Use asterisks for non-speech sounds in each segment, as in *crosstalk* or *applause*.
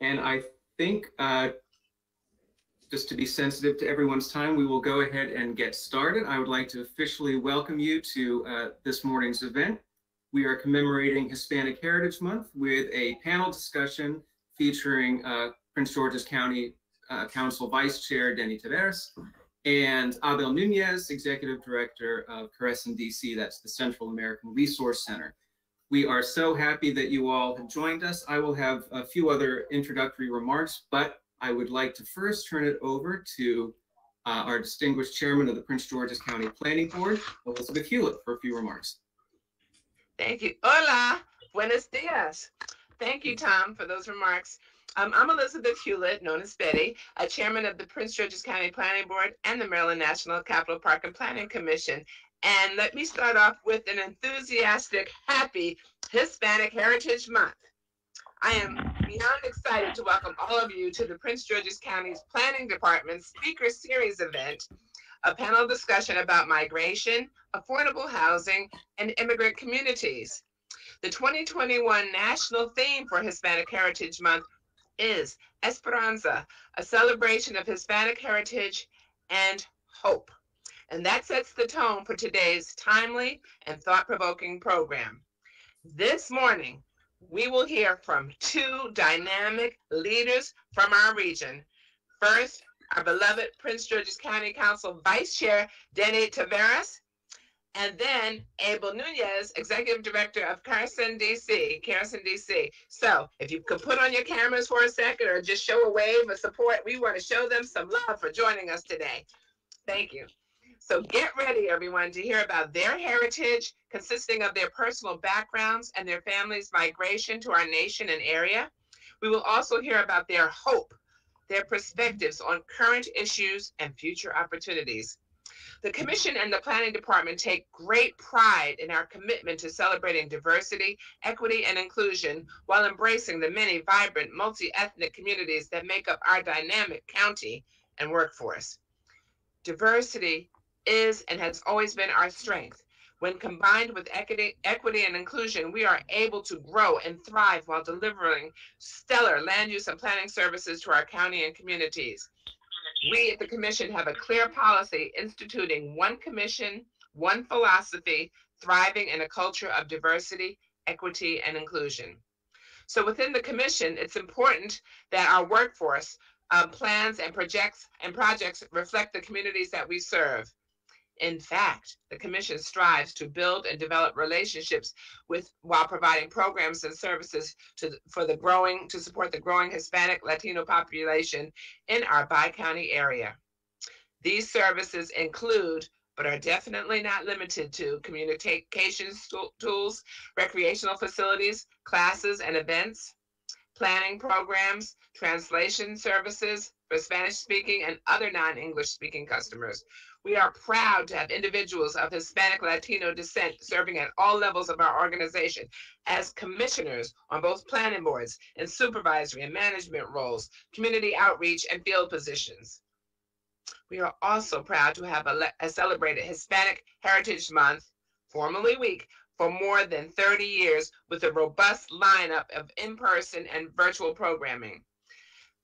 And I think, uh, just to be sensitive to everyone's time, we will go ahead and get started. I would like to officially welcome you to uh, this morning's event. We are commemorating Hispanic Heritage Month with a panel discussion featuring uh, Prince George's County uh, Council Vice Chair Deni Taveras and Abel Nunez, Executive Director of CARECEN DC, that's the Central American Resource Center. We are so happy that you all have joined us. I will have a few other introductory remarks, but I would like to first turn it over to uh, our distinguished chairman of the Prince George's County Planning Board, Elizabeth Hewlett, for a few remarks. Thank you. Hola, buenos dias. Thank you, Tom, for those remarks. Um, I'm Elizabeth Hewlett, known as Betty, a chairman of the Prince George's County Planning Board and the Maryland National Capital Park and Planning Commission. And let me start off with an enthusiastic, happy Hispanic Heritage Month. I am beyond excited to welcome all of you to the Prince George's County's Planning Department Speaker Series event, a panel discussion about migration, affordable housing, and immigrant communities. The 2021 national theme for Hispanic Heritage Month is Esperanza, a celebration of Hispanic heritage and hope. And that sets the tone for today's timely and thought provoking program. This morning, we will hear from two dynamic leaders from our region. First, our beloved Prince George's County Council Vice Chair, Deni Taveras, and then Abel Nunez, Executive Director of Carson, DC, CARECEN DC. So if you could put on your cameras for a second or just show a wave of support, we want to show them some love for joining us today. Thank you. So get ready, everyone, to hear about their heritage, consisting of their personal backgrounds and their families' migration to our nation and area. We will also hear about their hope, their perspectives on current issues and future opportunities. The Commission and the Planning Department take great pride in our commitment to celebrating diversity, equity, and inclusion while embracing the many vibrant multi-ethnic communities that make up our dynamic county and workforce. Diversity is and has always been our strength. When combined with equity, equity and inclusion, we are able to grow and thrive while delivering stellar land use and planning services to our county and communities we at the commission have a clear policy instituting one commission, one philosophy, thriving in a culture of diversity, equity, and inclusion. So within the commission, it's important that our workforce uh, plans and projects and projects reflect the communities that we serve. In fact, the Commission strives to build and develop relationships with while providing programs and services to, for the growing to support the growing Hispanic Latino population in our bi-county area. These services include but are definitely not limited to communication tools, recreational facilities, classes and events, planning programs, translation services for Spanish speaking and other non-English speaking customers, we are proud to have individuals of Hispanic Latino descent serving at all levels of our organization as commissioners on both planning boards and supervisory and management roles, community outreach, and field positions. We are also proud to have a, a celebrated Hispanic Heritage Month, formerly week, for more than 30 years with a robust lineup of in-person and virtual programming.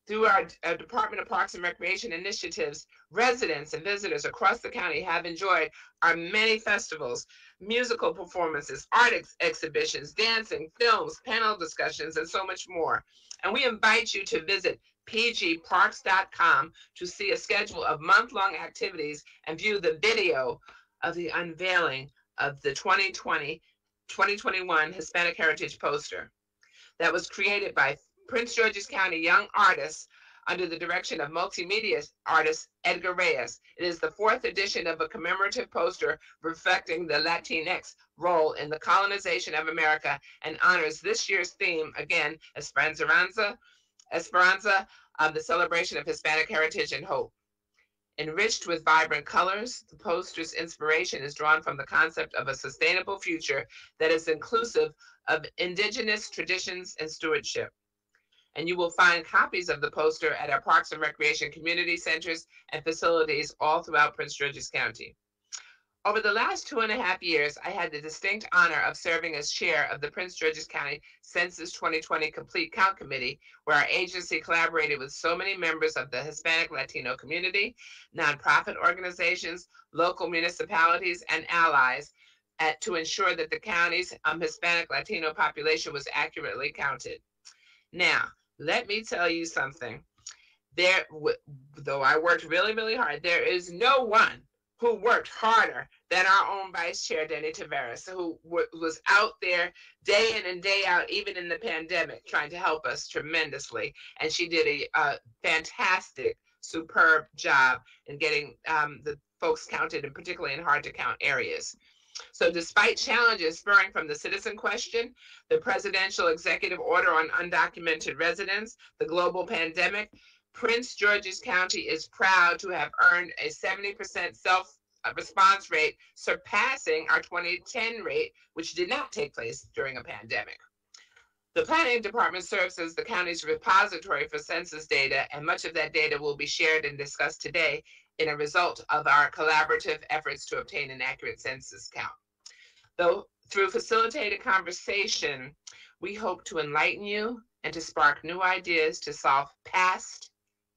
Through our, our, Department of Parks and Recreation initiatives, residents and visitors across the county have enjoyed our many festivals, musical performances, art ex exhibitions, dancing, films, panel discussions, and so much more. And we invite you to visit pgparks.com to see a schedule of month-long activities and view the video of the unveiling of the 2020 2021 Hispanic Heritage poster that was created by Prince George's County Young Artists under the direction of multimedia artist Edgar Reyes. It is the fourth edition of a commemorative poster reflecting the Latinx role in the colonization of America and honors this year's theme, again, Esperanza, Esperanza, um, the celebration of Hispanic heritage and hope. Enriched with vibrant colors, the poster's inspiration is drawn from the concept of a sustainable future that is inclusive of indigenous traditions and stewardship and you will find copies of the poster at our Parks and Recreation community centers and facilities all throughout Prince George's County. Over the last two and a half years, I had the distinct honor of serving as chair of the Prince George's County Census 2020 Complete Count Committee, where our agency collaborated with so many members of the Hispanic Latino community, nonprofit organizations, local municipalities, and allies at, to ensure that the county's um, Hispanic Latino population was accurately counted. Now, let me tell you something. There, though I worked really, really hard, there is no one who worked harder than our own vice chair, Deni Taveras, who was out there day in and day out, even in the pandemic, trying to help us tremendously. And she did a, a fantastic, superb job in getting um, the folks counted, and particularly in hard to count areas. So despite challenges spurring from the citizen question, the presidential executive order on undocumented residents, the global pandemic, Prince George's County is proud to have earned a 70% self uh, response rate, surpassing our 2010 rate, which did not take place during a pandemic. The planning department serves as the county's repository for census data, and much of that data will be shared and discussed today in a result of our collaborative efforts to obtain an accurate census count. Though through facilitated conversation, we hope to enlighten you and to spark new ideas to solve past,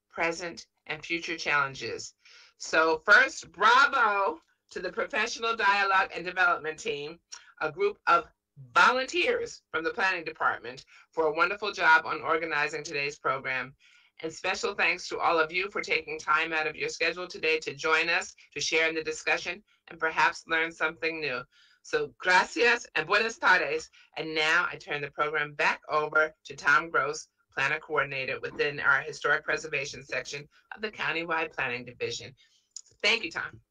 present, and future challenges. So first, bravo to the Professional Dialogue and Development Team, a group of volunteers from the planning department for a wonderful job on organizing today's program. And special thanks to all of you for taking time out of your schedule today to join us, to share in the discussion, and perhaps learn something new. So gracias and buenas tardes. And now I turn the program back over to Tom Gross, planner coordinator within our historic preservation section of the countywide planning division. Thank you, Tom.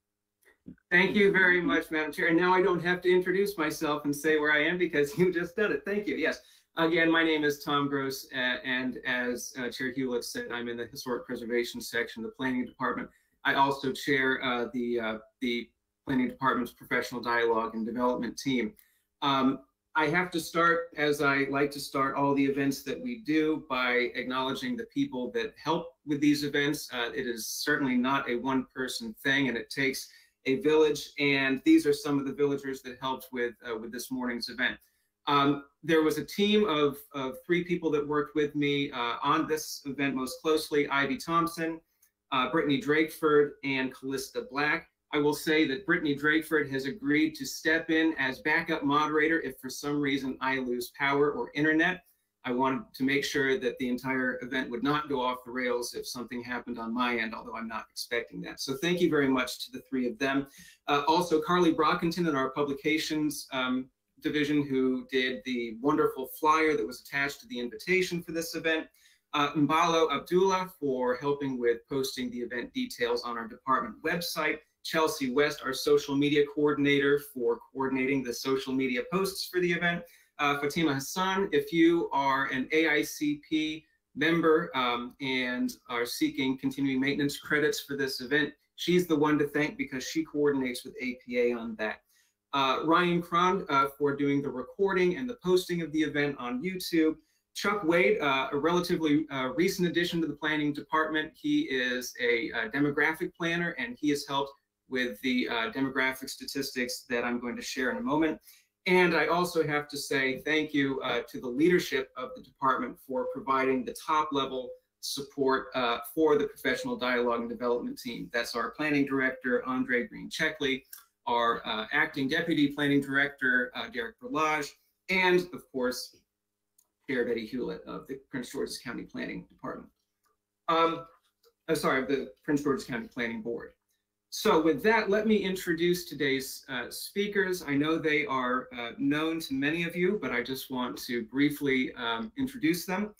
Thank you very much, Madam Chair. And now I don't have to introduce myself and say where I am because *laughs* you just did it. Thank you. Yes. Again, my name is Tom Gross, uh, and as uh, Chair Hewlett said, I'm in the Historic Preservation section the Planning Department. I also chair uh, the uh, the Planning Department's Professional Dialogue and Development team. Um, I have to start, as I like to start all the events that we do, by acknowledging the people that help with these events. Uh, it is certainly not a one-person thing, and it takes a village, and these are some of the villagers that helped with, uh, with this morning's event. Um, there was a team of, of three people that worked with me uh, on this event most closely, Ivy Thompson, uh, Brittany Drakeford, and Callista Black. I will say that Brittany Drakeford has agreed to step in as backup moderator if for some reason I lose power or internet. I wanted to make sure that the entire event would not go off the rails if something happened on my end, although I'm not expecting that. So thank you very much to the three of them. Uh, also, Carly Brockington and our publications um, division who did the wonderful flyer that was attached to the invitation for this event. Uh, Mbalo Abdullah for helping with posting the event details on our department website. Chelsea West, our social media coordinator for coordinating the social media posts for the event. Uh, Fatima Hassan, if you are an AICP member um, and are seeking continuing maintenance credits for this event, she's the one to thank because she coordinates with APA on that. Uh, Ryan Cron uh, for doing the recording and the posting of the event on YouTube. Chuck Wade, uh, a relatively uh, recent addition to the planning department. He is a, a, demographic planner and he has helped with the uh, demographic statistics that I'm going to share in a moment. And I also have to say thank you uh, to the leadership of the department for providing the top level support uh, for the professional dialogue and development team. That's our planning director, Andree Green Checkley, our uh, acting deputy planning director, uh, Derick Berlage, and of course, Chair Betty Hewlett of the Prince George's County Planning Department. Um, uh, sorry, the Prince George's County Planning Board. So with that, let me introduce today's uh, speakers. I know they are uh, known to many of you, but I just want to briefly um, introduce them.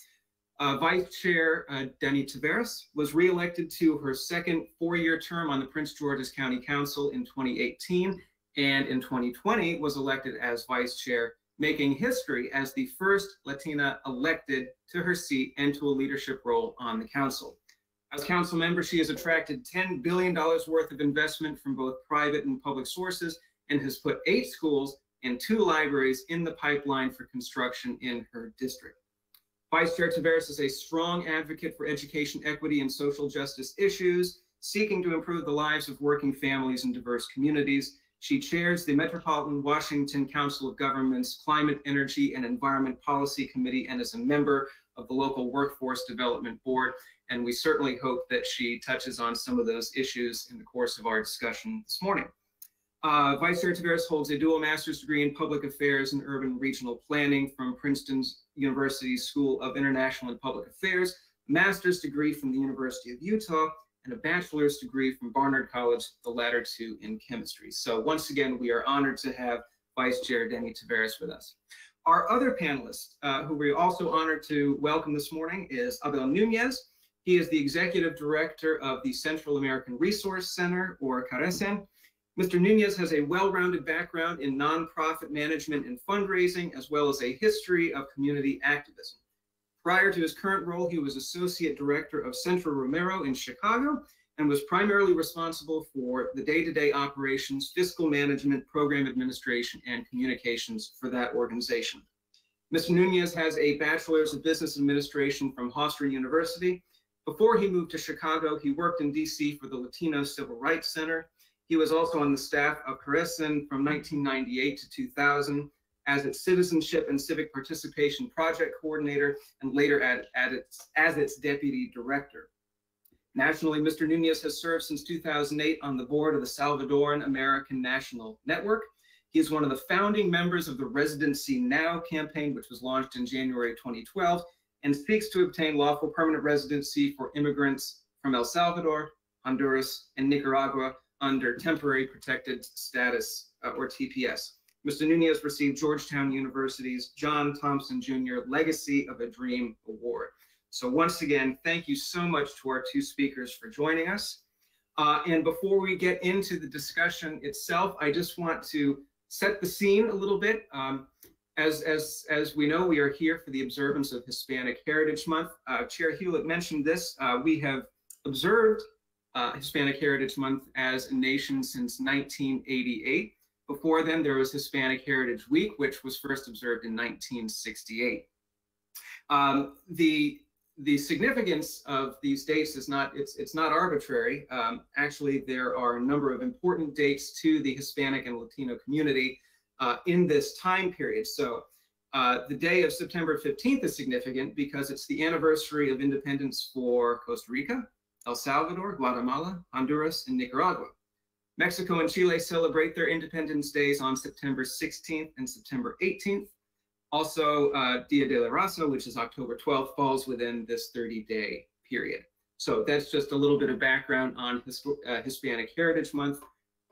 Uh, Vice Chair uh, Deni Taveras was reelected to her second four-year term on the Prince George's County Council in 2018, and in 2020 was elected as Vice Chair, making history as the first Latina elected to her seat and to a leadership role on the council. As council member, she has attracted $10 billion worth of investment from both private and public sources and has put eight schools and two libraries in the pipeline for construction in her district. Vice Chair Taveras is a strong advocate for education equity and social justice issues, seeking to improve the lives of working families in diverse communities. She chairs the Metropolitan Washington Council of Governments Climate, Energy, and Environment Policy Committee and is a member of the local Workforce Development Board. And we certainly hope that she touches on some of those issues in the course of our discussion this morning. Uh, Vice Chair Taveras holds a dual master's degree in public affairs and urban regional planning from Princeton University School of International and Public Affairs, master's degree from the University of Utah, and a bachelor's degree from Barnard College, the latter two in chemistry. So once again, we are honored to have Vice Chair Deni Taveras with us. Our other panelist, uh, who we're also honored to welcome this morning, is Abel Nunez. He is the Executive Director of the Central American Resource Center, or CARECEN. Mr. Nunez has a well-rounded background in nonprofit management and fundraising, as well as a history of community activism. Prior to his current role, he was Associate Director of Centro Romero in Chicago and was primarily responsible for the day-to-day operations, fiscal management, program administration, and communications for that organization. Mr. Nunez has a Bachelor's of Business Administration from Hofstra University. Before he moved to Chicago, he worked in DC for the Latino Civil Rights Center. He was also on the staff of CARECEN from 1998 to 2000 as its citizenship and civic participation project coordinator, and later at, at its, as its deputy director. Nationally, Mr. Nunez has served since 2008 on the board of the Salvadoran American National Network. He is one of the founding members of the Residency Now campaign, which was launched in January 2012, and seeks to obtain lawful permanent residency for immigrants from El Salvador, Honduras, and Nicaragua under temporary protected status uh, or TPS. Mr. Nunez received Georgetown University's John Thompson Jr. Legacy of a Dream Award. So once again, thank you so much to our two speakers for joining us. Uh, and before we get into the discussion itself, I just want to set the scene a little bit. Um, as, as, as we know, we are here for the observance of Hispanic Heritage Month. Uh, Chair Hewlett mentioned this. Uh, we have observed uh, Hispanic Heritage Month as a nation since 1988. Before then, there was Hispanic Heritage Week, which was first observed in 1968. Um, the the significance of these dates is not it's it's not arbitrary. Um, actually, there are a number of important dates to the Hispanic and Latino community uh, in this time period. So. Uh, the day of September 15th is significant because it's the anniversary of independence for Costa Rica, El Salvador, Guatemala, Honduras, and Nicaragua. Mexico and Chile celebrate their Independence Days on September 16th and September 18th. Also, uh, Dia de la Raza, which is October 12th, falls within this 30-day period. So that's just a little bit of background on uh, Hispanic Heritage Month.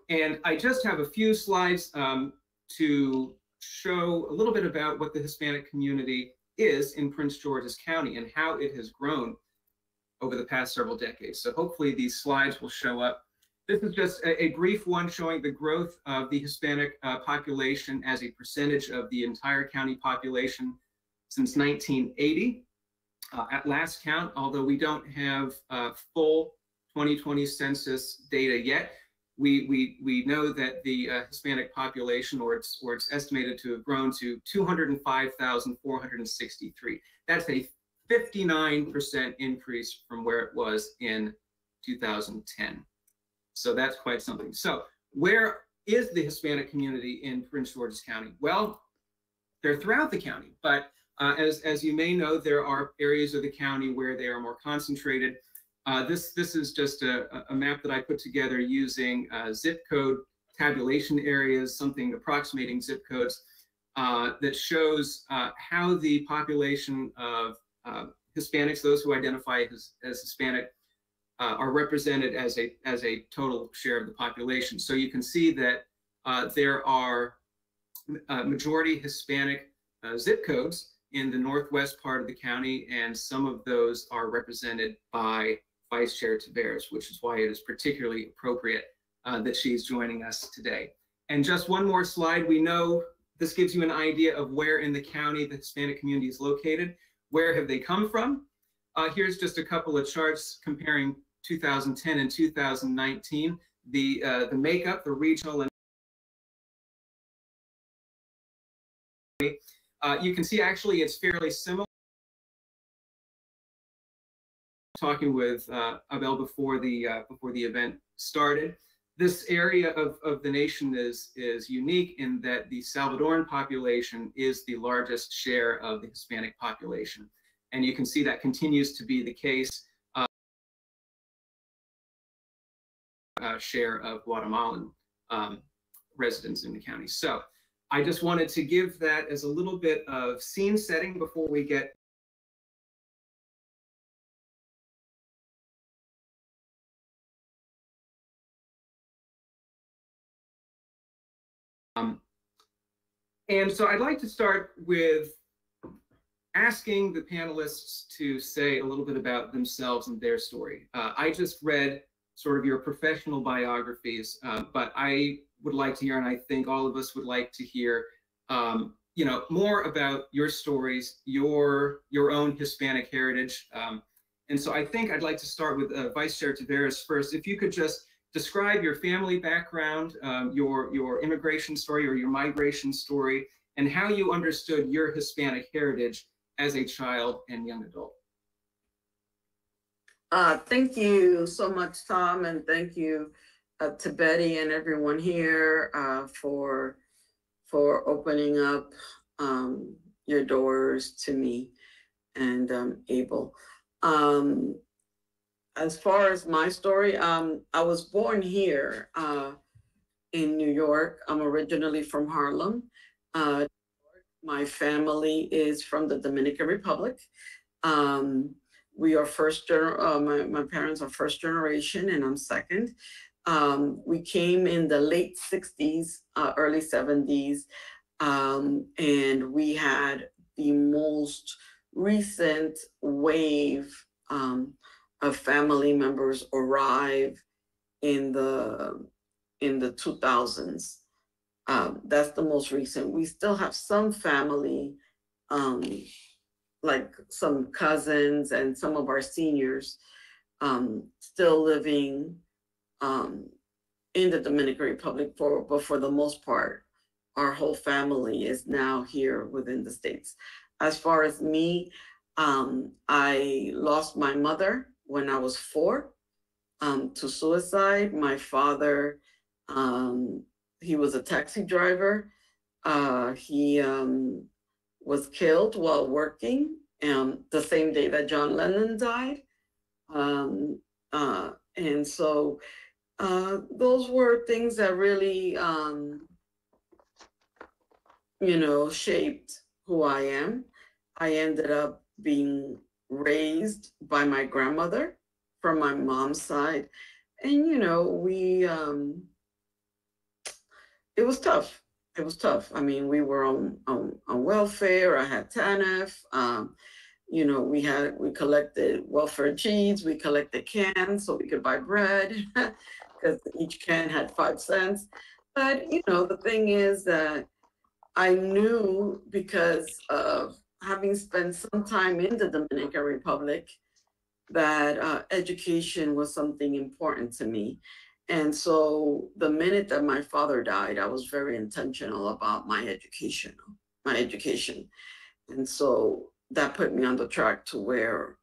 And I just have a few slides um, to show a little bit about what the Hispanic community is in Prince George's County and how it has grown over the past several decades. So hopefully these slides will show up this is just a, a, brief one showing the growth of the Hispanic uh, population as a percentage of the entire county population since 1980. Uh, at last count, although we don't have uh, full 2020 census data yet, we, we, we know that the uh, Hispanic population, or it's, or it's estimated to have grown to 205,463. That's a 59% increase from where it was in 2010. So that's quite something. So where is the Hispanic community in Prince George's County? Well, they're throughout the county, but uh, as, as you may know, there are areas of the county where they are more concentrated. Uh, this, this is just a, a, map that I put together using uh, zip code tabulation areas, something approximating zip codes, uh, that shows uh, how the population of uh, Hispanics, those who identify as, as Hispanic, uh, are represented as a as a total share of the population. So you can see that uh, there are uh, majority Hispanic uh, zip codes in the northwest part of the county, and some of those are represented by Vice Chair Taveras, which is why it is particularly appropriate that she's joining us today. And just one more slide. We know this gives you an idea of where in the county the Hispanic community is located. Where have they come from? Uh, here's just a couple of charts comparing 2010 and 2019. The, uh, the makeup, the regional and uh, you can see actually it's fairly similar. Talking with uh, Abel before the uh, before the event started, this area of, of the nation is, is unique in that the Salvadoran population is the largest share of the Hispanic population. And you can see that continues to be the case uh, uh, share of Guatemalan um, residents in the county. So I just wanted to give that as a little bit of scene setting before we get Um, and so I'd like to start with asking the panelists to say a little bit about themselves and their story. Uh, I just read sort of your professional biographies, uh, but I would like to hear, and I think all of us would like to hear, um, you know, more about your stories, your your own Hispanic heritage. Um, and so I think I'd like to start with uh, Vice Chair Taveras first. If you could just describe your family background, um, your, your immigration story or your migration story, and how you understood your Hispanic heritage as a child and young adult. Uh, thank you so much, Tom, and thank you uh, to Betty and everyone here uh, for for opening up um, your doors to me and um, Abel. Um, as far as my story, um, I was born here uh, in New York. I'm originally from Harlem. Uh, my family is from the Dominican Republic. Um, we are first, uh, my, my parents are first generation and I'm second. Um, we came in the late 60s, uh, early 70s, um, and we had the most recent wave um, of family members arrive in the in the 2000s. Um, that's the most recent. We still have some family, um, like some cousins and some of our seniors, um, still living um, in the Dominican Republic. For but for the most part, our whole family is now here within the states. As far as me, um, I lost my mother when I was four um, to suicide. My father, um, he was a taxi driver. Uh, he um, was killed while working um, the same day that John Lennon died. Um, uh, and so uh, those were things that really, um, you know, shaped who I am. I ended up being raised by my grandmother from my mom's side. And, you know, we, um, it was tough. It was tough. I mean, we were on, on, on welfare. I had TANF. Um, you know, we had, we collected welfare cheese. We collected cans so we could buy bread *laughs* because each can had five cents. But, you know, the thing is that I knew because of having spent some time in the Dominican Republic, that uh, education was something important to me. And so the minute that my father died, I was very intentional about my education, my education. And so that put me on the track to where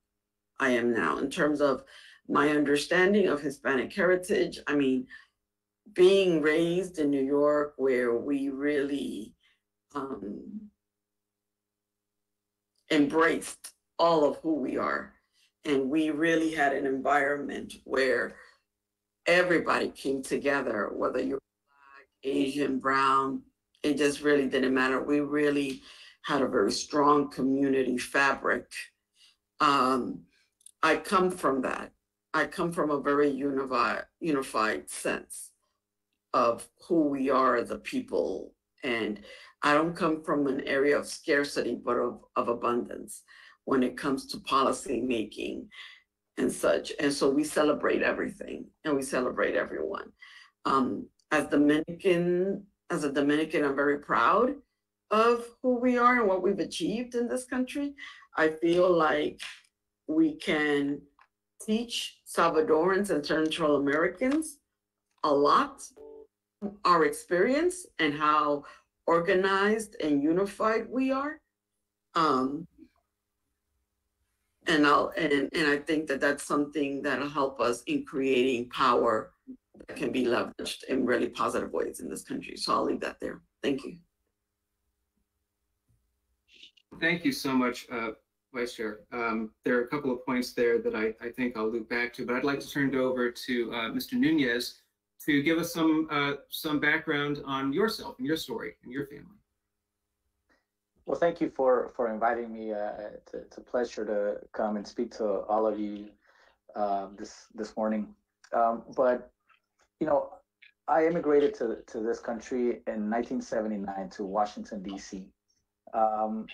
I am now in terms of my understanding of Hispanic heritage. I mean, being raised in New York where we really um, embraced all of who we are. And we really had an environment where everybody came together, whether you're Black, Asian, Brown, it just really didn't matter. We really had a very strong community fabric. Um, I come from that. I come from a very unified, unified sense of who we are as a people. And I don't come from an area of scarcity, but of, of abundance when it comes to policy making and such. And so we celebrate everything and we celebrate everyone. Um, as Dominican, as a Dominican, I'm very proud of who we are and what we've achieved in this country. I feel like we can teach Salvadorans and Central Americans a lot our experience and how organized and unified we are. Um, and I'll and, and I think that that's something that'll help us in creating power that can be leveraged in really positive ways in this country. So I'll leave that there. Thank you. Thank you so much, uh, Vice Chair. Um, there are a couple of points there that I, I think I'll loop back to, but I'd like to turn it over to uh, Mr. Nunez to give us some uh, some background on yourself and your story and your family. Well, thank you for for inviting me. Uh, it's, it's, a pleasure to come and speak to all of you uh, this this morning. Um, but you know, I immigrated to to this country in 1979 to Washington D.C. Um,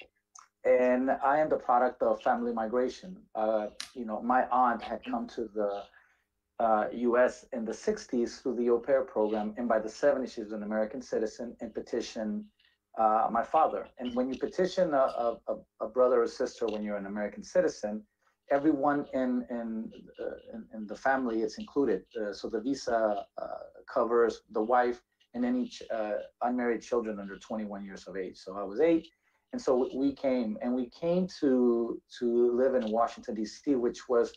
and I am the product of family migration. Uh, you know, my aunt had come to the uh, U.S. in the 60s through the au pair program, and by the 70s, she was an American citizen and petitioned uh, my father. And when you petition a, a, a, brother or sister when you're an American citizen, everyone in in, uh, in, in, the family is included. Uh, so the visa uh, covers the wife and any uh, unmarried children under 21 years of age. So I was eight and so we came and we came to to live in Washington D.C., which was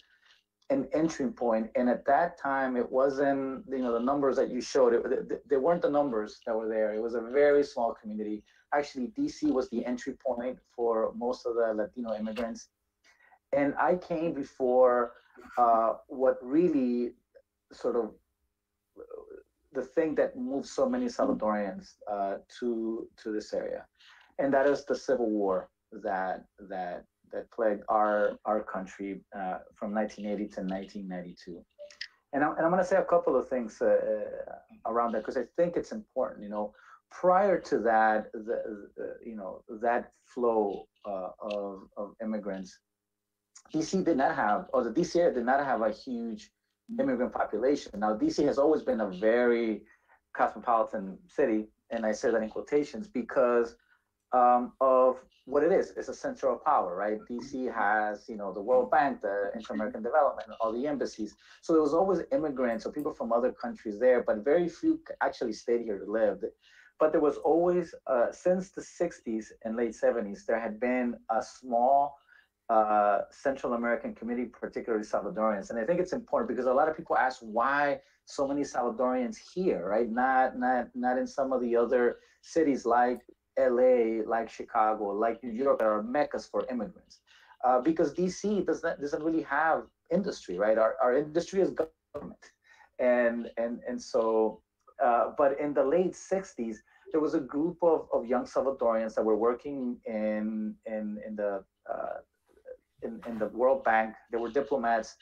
an entry point. And at that time, it wasn't you know the numbers that you showed. It, they weren't the numbers that were there. It was a very small community. Actually, D.C. was the entry point for most of the Latino immigrants. And I came before uh, what really sort of the thing that moved so many Salvadorians uh, to to this area and that is the civil war that that that plagued our our country uh, from 1980 to 1992. And I'm, and I'm going to say a couple of things uh, uh around that because I think it's important. You know, prior to that, the, the you know that flow uh, of of immigrants, DC did not have, or the DC area did not have a huge immigrant population. Now, DC has always been a very cosmopolitan city, and I say that in quotations because um, of what it is. It's a center of power, right? DC has, you know, the World Bank, the Inter-American Development, all the embassies. So there was always immigrants or people from other countries there, but very few actually stayed here to live. But there was always, uh, since the 60s and late 70s, there had been a small uh, Central American community, particularly Salvadorians. And I think it's important because a lot of people ask why so many Salvadorians here, right? Not, not, not in some of the other cities like LA, like Chicago, like New York, are meccas for immigrants. Uh, because DC does not, doesn't really have industry, right? Our, our industry is government. And, and, and so, uh, but in the late 60s, there was a group of, of young Salvadorians that were working in, in, in, the, uh, in, in the World Bank. They were diplomats.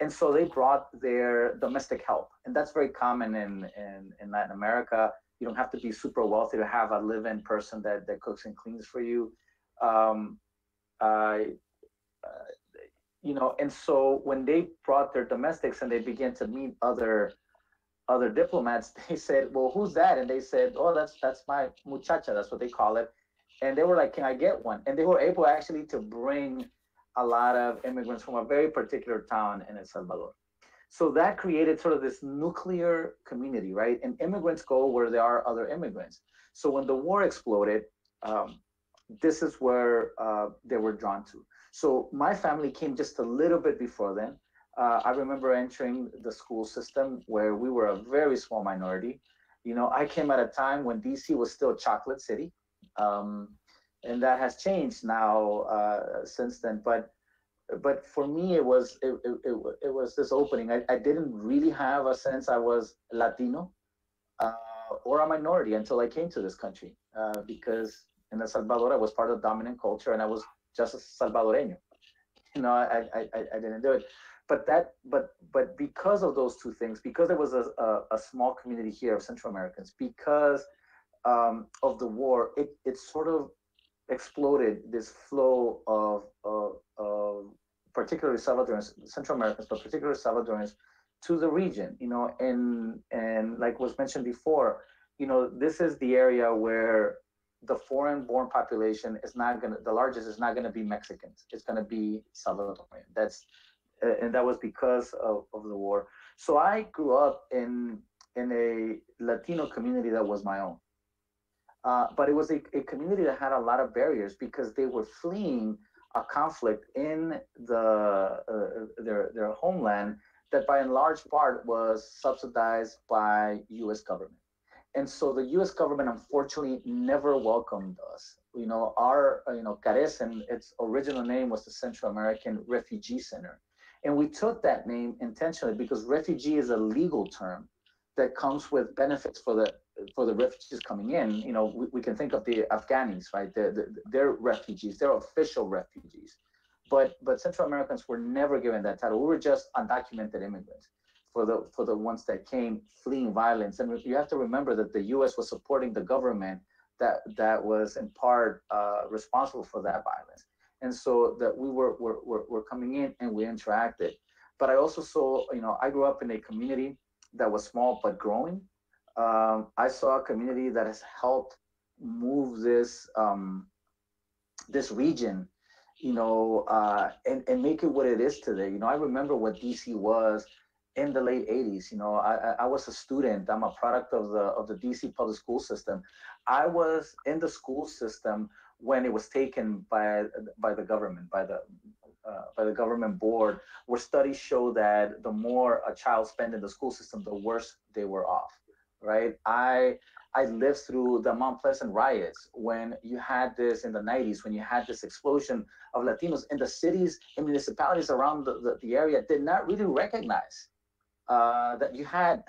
And so they brought their domestic help. And that's very common in, in, in Latin America you don't have to be super wealthy to have a live-in person that, that cooks and cleans for you. Um, uh, you know, and so when they brought their domestics and they began to meet other other diplomats, *laughs* they said, "Well, who's that?" And they said, "Oh, that's that's my muchacha. That's what they call it." And they were like, "Can I get one?" And they were able actually to bring a lot of immigrants from a very particular town in El Salvador. So that created sort of this nuclear community, right? And immigrants go where there are other immigrants. So when the war exploded, um, this is where uh, they were drawn to. So my family came just a little bit before then. Uh, I remember entering the school system where we were a very small minority. You know, I came at a time when DC was still chocolate city. Um, and that has changed now uh, since then. But but for me it was it, it, it, it, was this opening. I, I didn't really have a sense i was latino uh, or a minority until i came to this country uh, because in el salvador i was part of dominant culture and i was just a salvadoreño. *laughs* You know I, I i didn't do it. But that but but because of those two things because there was a, a, a small community here of central americans because um, of the war it it sort of exploded this flow of, of, of particularly Salvadorans, Central Americans, but particularly Salvadorans, to the region. You know, and and like was mentioned before, you know, this is the area where the foreign-born population is not going to, the largest is not going to be Mexicans. It's going to be Salvadorian. That's, and that was because of, of the war. So I grew up in in a Latino community that was my own. Uh, but it was a, a community that had a lot of barriers because they were fleeing a conflict in the uh, their their homeland that by and large part was subsidized by U.S. government. And so the U.S. government unfortunately never welcomed us. You know, our, you know, Carecen, its original name was the Central American Refugee Center. And we took that name intentionally because refugee is a legal term that comes with benefits for the for the refugees coming in. You know, we, we can think of the Afghanis, right? They're, they're refugees, they're official refugees. But but Central Americans were never given that title. We were just undocumented immigrants for the for the ones that came fleeing violence. And you have to remember that the U.S. was supporting the government that that was in part uh, responsible for that violence. And so that we were, were were were coming in and we interacted. But I also saw, you know, I grew up in a community that was small but growing. Um, I saw a community that has helped move this um, this region you know, uh, and, and make it what it is today. You know, I remember what DC was in the late 80s. You know, I, I was a student. I'm a product of the of the DC public school system. I was in the school system when it was taken by by the government, by the uh, by the government board, where studies show that the more a child spent in the school system, the worse they were off. Right? I I lived through the Mount Pleasant riots when you had this in the 90s, when you had this explosion of Latinos in the cities and municipalities around the, the, the area did not really recognize uh, that you had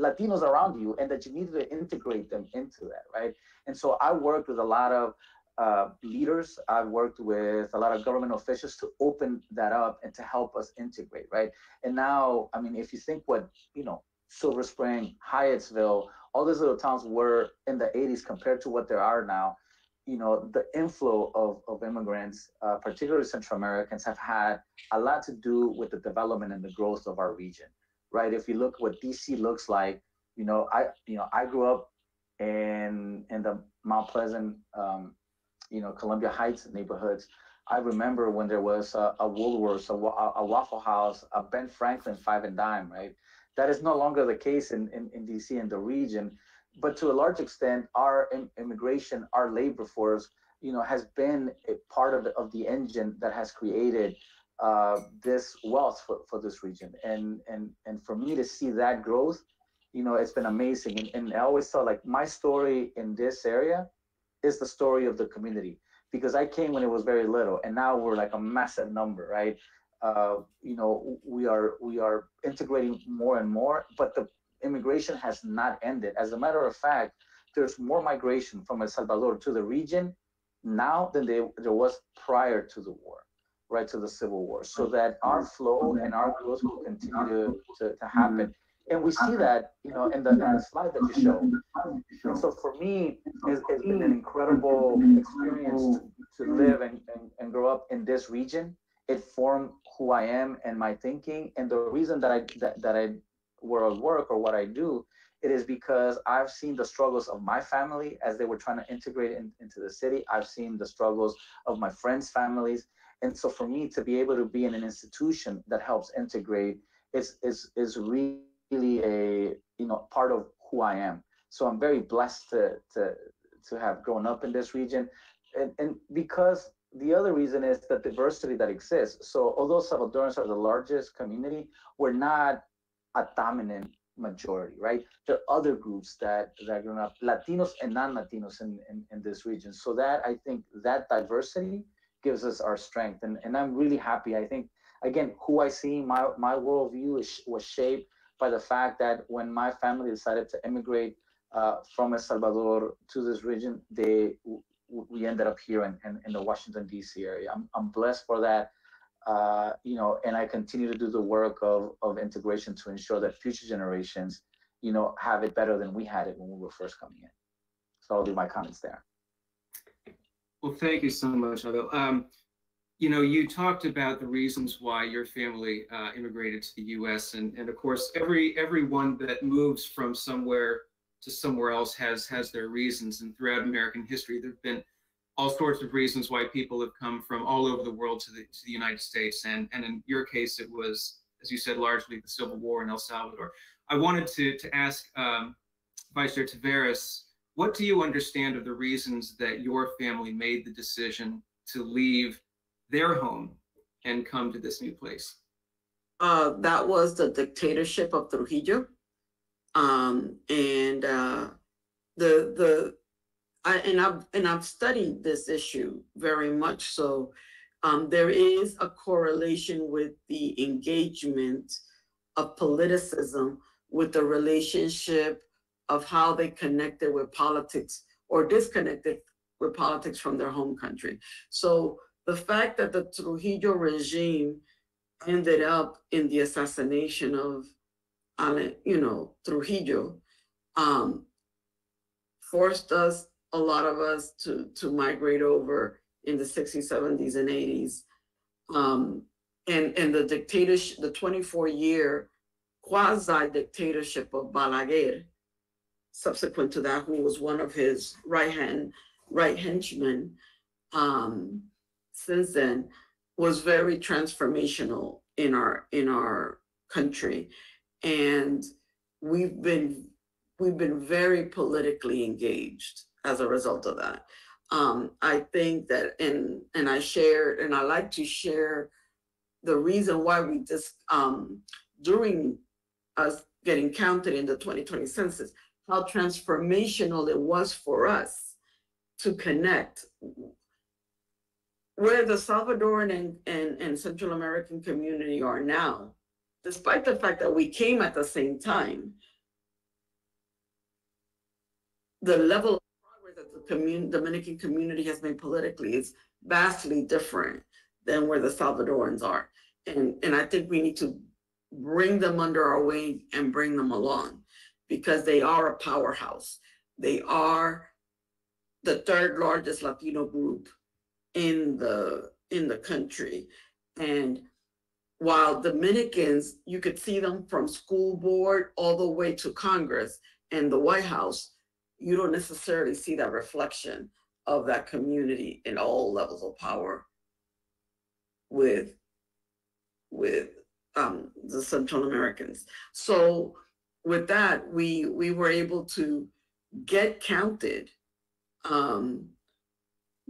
Latinos around you and that you needed to integrate them into that, right? And so I worked with a lot of uh, leaders. I've worked with a lot of government officials to open that up and to help us integrate, right? And now, I mean, if you think what, you know, Silver Spring, Hyattsville, all these little towns were in the 80s compared to what there are now, you know, the inflow of, of immigrants, uh, particularly Central Americans, have had a lot to do with the development and the growth of our region, right? If you look what DC looks like, you know, I, you know, I grew up in in the Mount Pleasant, um, you know, Columbia Heights neighborhoods. I remember when there was a, a Woolworths, a, a Waffle House, a Ben Franklin Five and Dime, right? That is no longer the case in, in, in DC and the region. But to a large extent, our immigration, our labor force, you know, has been a part of the, of the engine that has created uh, this wealth for, for this region. And, and, and for me to see that growth, you know, it's been amazing. And, and I always thought like my story in this area is the story of the community because I came when it was very little and now we're like a massive number, right? uh, you know, we are we are integrating more and more, but the immigration has not ended. As a matter of fact, there's more migration from El Salvador to the region now than they, there was prior to the war, right, to the civil war. So that our flow and our growth will continue to, to, to happen. And we see that, you know, in the, in the slide that you showed. So for me, it's, it's been an incredible experience to, to live and, and, and grow up in this region. It formed who I am and my thinking. And the reason that I that, that I where I work or what I do, it is because I've seen the struggles of my family as they were trying to integrate in, into the city. I've seen the struggles of my friends' families. And so for me to be able to be in an institution that helps integrate is is is really a you know part of who I am. So I'm very blessed to to to have grown up in this region. And, and because the other reason is the diversity that exists. So although Salvadorans are the largest community, we're not a dominant majority, right? There are other groups that that grown up, Latinos and non-Latinos in, in, in this region. So that I think that diversity gives us our strength. And, and I'm really happy. I think again, who I see, my my worldview is, was shaped by the fact that when my family decided to immigrate uh, from El Salvador to this region, they we ended up here in, in, in the Washington D.C. area. I'm, I'm blessed for that, uh, you know, and I continue to do the work of, of integration to ensure that future generations, you know, have it better than we had it when we were first coming in. So I'll leave my comments there. Well, thank you so much, Abel. Um, you know, you talked about the reasons why your family uh, immigrated to the U.S. and, and of course, every everyone that moves from somewhere to somewhere else has has their reasons. And throughout American history, there have been all sorts of reasons why people have come from all over the world to the to the United States. And and in your case, it was, as you said, largely the Civil War in El Salvador. I wanted to to ask um, Vice Chair Taveras, what do you understand of the reasons that your family made the decision to leave their home and come to this new place? Uh, that was the dictatorship of Trujillo. Um, and, uh, the, the, I, and I've, and I've studied this issue very much so. Um, there is a correlation with the engagement of politicism with the relationship of how they connected with politics or disconnected with politics from their home country. So the fact that the Trujillo regime ended up in the assassination of, you know, Trujillo, um, forced us, a lot of us, to to migrate over in the 60s, 70s, and 80s. Um, and and the dictatorship, the 24 year quasi dictatorship of Balaguer, subsequent to that, who was one of his right hand right henchmen, um, since then, was very transformational in our in our country, and we've been we've been very politically engaged as a result of that. Um, I think that, and and I shared, and I like to share the reason why we just um, during us getting counted in the 2020 census, how transformational it was for us to connect where the Salvadoran and, and, and Central American community are now, despite the fact that we came at the same time, the level of progress that the commun- Dominican community has made politically is vastly different than where the Salvadorans are. And, and I think we need to bring them under our wing and bring them along because they are a powerhouse. They are the third largest Latino group in the in the country. And while Dominicans, you could see them from school board all the way to Congress and the White House, you don't necessarily see that reflection of that community in all levels of power with with um, the Central Americans. So with that, we we were able to get counted um,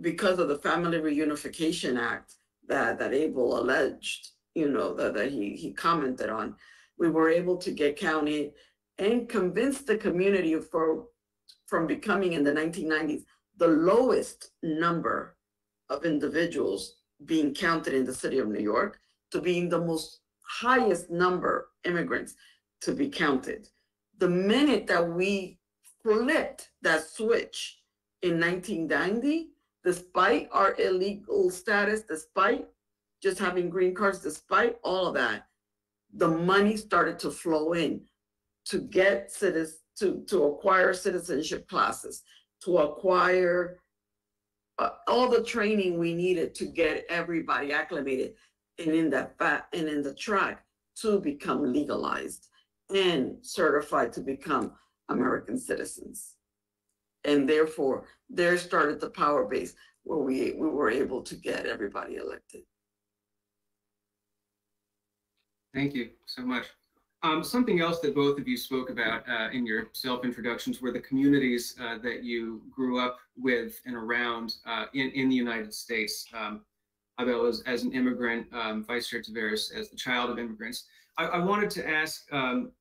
because of the Family Reunification Act that that Abel alleged, you know, that, that he he commented on. We were able to get counted and convince the community for from becoming in the 1990s the lowest number of individuals being counted in the city of New York to being the most highest number immigrants to be counted. The minute that we flipped that switch in 1990, despite our illegal status, despite just having green cards, despite all of that, the money started to flow in to get citizens to, to acquire citizenship classes, to acquire uh, all the training we needed to get everybody acclimated and in that and in the track to become legalized and certified to become American citizens. And therefore, there started the power base where we, we were able to get everybody elected. Thank you so much. Um, something else that both of you spoke about uh, in your self-introductions were the communities uh, that you grew up with and around uh, in, in the United States. Um, Abel as, as an immigrant, um, Vice Chair Taveras as the child of immigrants. I, I wanted to ask um,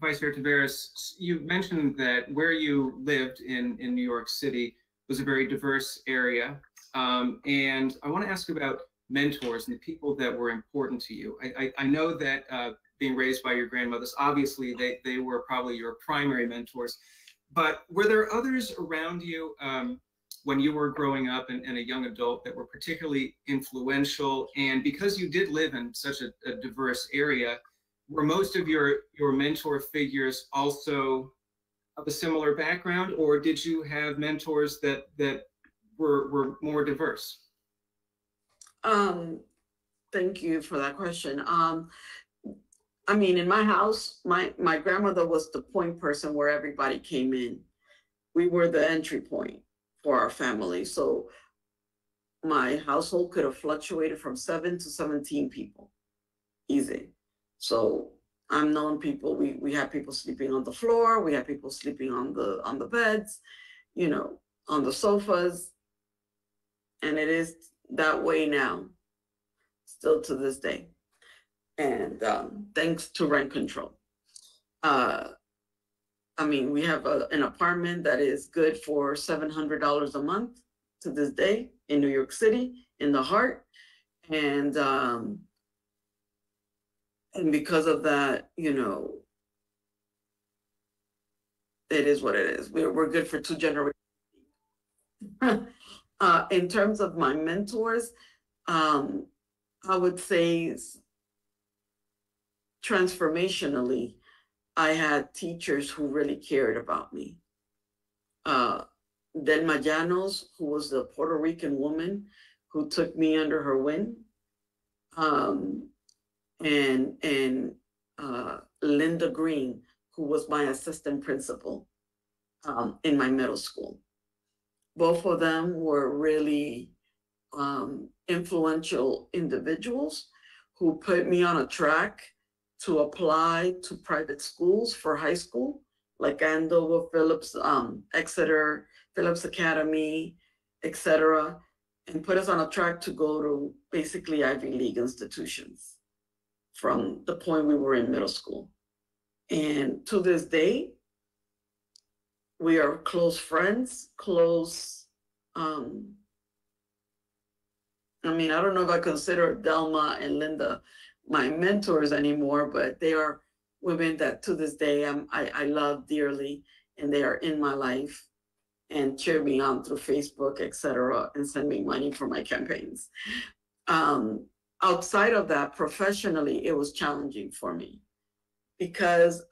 Vice Chair Taveras, you mentioned that where you lived in, in New York City was a very diverse area. Um, and I want to ask about mentors and the people that were important to you. I, I, I know that uh, being raised by your grandmothers, obviously they, they were probably your primary mentors, but were there others around you um, when you were growing up and, and, a young adult that were particularly influential? And because you did live in such a, a diverse area, were most of your, your mentor figures also of a similar background, or did you have mentors that, that were, were more diverse? Um, thank you for that question. Um, I mean, in my house, my, my grandmother was the point person where everybody came in. We were the entry point for our family. So my household could have fluctuated from seven to 17 people, easy. So I'm known people, we, we have people sleeping on the floor, we have people sleeping on the on the beds, you know, on the sofas. And it is that way now, still to this day. And um, thanks to rent control. Uh, I mean, we have a, an apartment that is good for seven hundred dollars a month to this day in New York City, in the heart. And um, and because of that, you know, it is what it is. We're we're good for two generations. *laughs* uh, in terms of my mentors, um, I would say transformationally, I had teachers who really cared about me. Uh, Delma Llanos, who was the Puerto Rican woman who took me under her wing. Um, and and uh, Linda Green, who was my assistant principal um, in my middle school. Both of them were really um, influential individuals who put me on a track to apply to private schools for high school, like Andover, Phillips, um, Exeter, Phillips Academy, etc., and put us on a track to go to basically Ivy League institutions from the point we were in middle school. And to this day, we are close friends, close. Um, I mean, I don't know if I consider Delma and Linda my mentors anymore, but they are women that to this day I'm, I, I love dearly, and they are in my life and cheer me on through Facebook, etc., and send me money for my campaigns. Um, outside of that, professionally, it was challenging for me because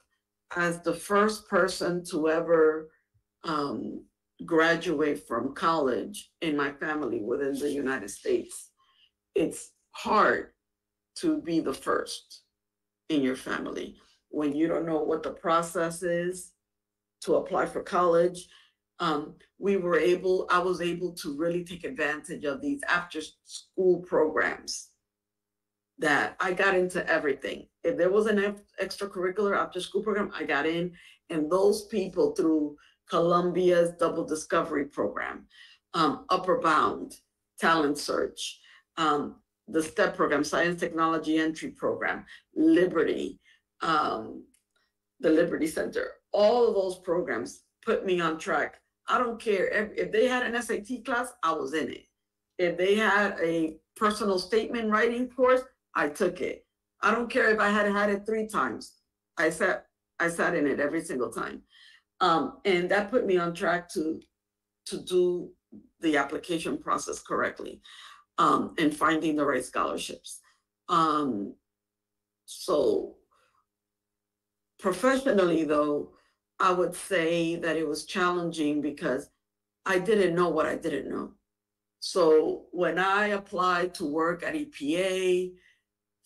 as the first person to ever um, graduate from college in my family within the United States, it's hard to be the first in your family when you don't know what the process is to apply for college. Um, we were able, I was able to really take advantage of these after school programs that I got into everything. If there was an ex- extracurricular after school program, I got in. And those people through Columbia's Double Discovery Program, um, Upward Bound, Talent Search, um, the STEP program, Science Technology Entry Program, Liberty, um, the Liberty Center, all of those programs put me on track. I don't care if they had an SAT class, I was in it. If they had a personal statement writing course, I took it. I don't care if I had had it three times. I sat, I sat in it every single time. Um, and that put me on track to, to do the application process correctly, um, and finding the right scholarships. Um, so professionally though, I would say that it was challenging because I didn't know what I didn't know. So when I applied to work at EPA,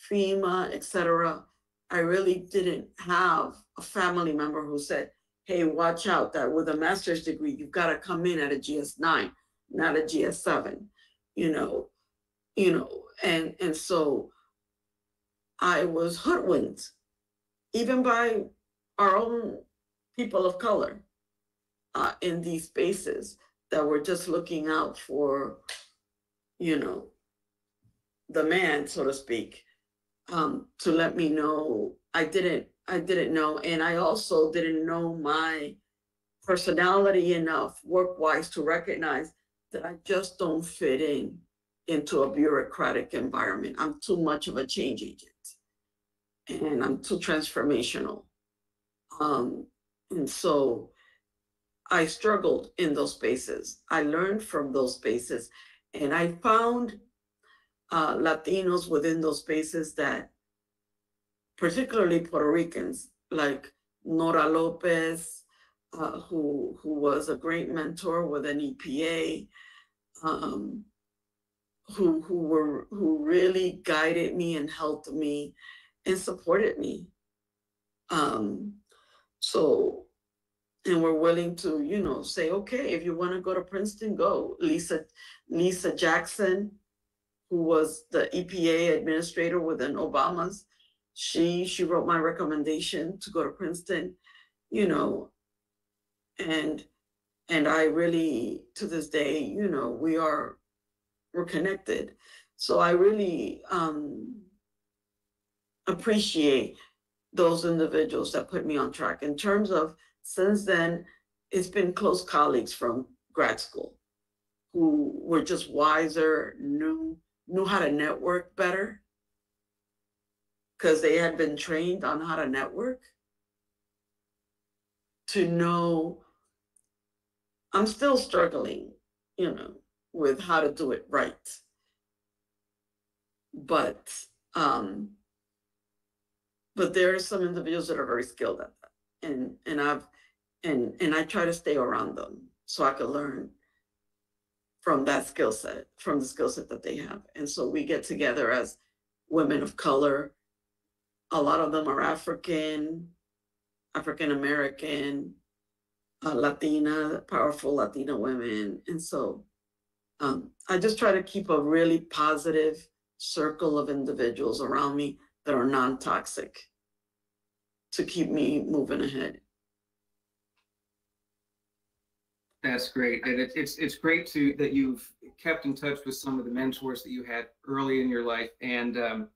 FEMA, et cetera, I really didn't have a family member who said, hey, watch out that with a master's degree, you've got to come in at a GS nine, not a GS seven, you know, you know, and and so I was hoodwinked, even by our own people of color uh, in these spaces that were just looking out for, you know, the man, so to speak, um, to let me know I didn't, I didn't know, and I also didn't know my personality enough, work-wise, to recognize that I just don't fit in into a bureaucratic environment. I'm too much of a change agent, and I'm too transformational. Um, and so I struggled in those spaces. I learned from those spaces, and I found uh, Latinos within those spaces that, particularly Puerto Ricans, like Nora Lopez, uh, who who was a great mentor with an EPA, um, who who were who really guided me and helped me and supported me. Um, so and we're willing to, you know, say, okay, if you want to go to Princeton, go. Lisa, Lisa Jackson, who was the EPA administrator within Obama's, she she wrote my recommendation to go to Princeton, you know, and and I really to this day, you know, we are we're connected. So I really um appreciate those individuals that put me on track. In terms of since then, it's been close colleagues from grad school who were just wiser, knew knew how to network better because they had been trained on how to network to know I'm still struggling, you know, with how to do it right. But um but there are some individuals that are very skilled at that. And and I've and and I try to stay around them so I could learn from that skill set, from the skill set that they have. And so we get together as women of color. A lot of them are African, African American, uh, Latina, powerful Latina women. And so um, I just try to keep a really positive circle of individuals around me that are non toxic to keep me moving ahead. That's great, and it's it's it's great to that you've kept in touch with some of the mentors that you had early in your life, and um,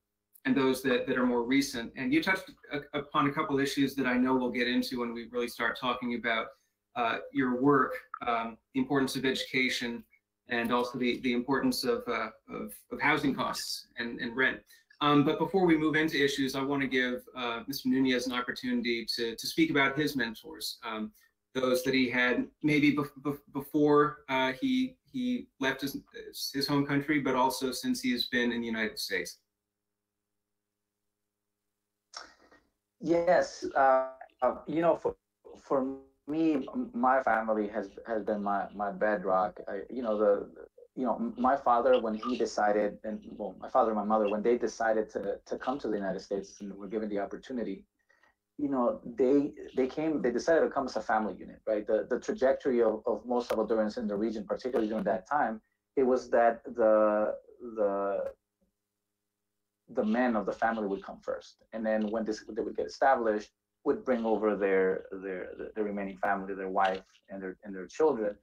and those that that are more recent. And you touched a, upon a couple issues that I know we'll get into when we really start talking about uh, your work, um, the importance of education, and also the the importance of uh, of, of housing costs and and rent. Um, but before we move into issues, I want to give uh, Mr. Nunez an opportunity to to speak about his mentors. Um, those that he had maybe before uh, he he left his his home country, but also since he has been in the United States. Yes, uh, uh, you know, for for me, my family has has been my my bedrock. I, you know, the you know my father when he decided, and well, my father and my mother when they decided to to come to the United States and were given the opportunity you know, they they came, they decided to come as a family unit, right? The the trajectory of, most of most Salvadorans in the region, particularly during that time, it was that the the the men of the family would come first, and then when this they would get established, would bring over their their the remaining family, their wife and their and their children.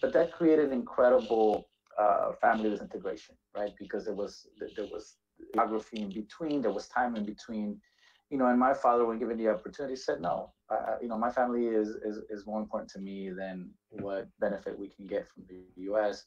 But that created incredible uh, family disintegration, right? Because there was there was geography in between, there was time in between you know, and my father, when given the opportunity, said, no, you know, my family is, is, is more important to me than what benefit we can get from the U.S.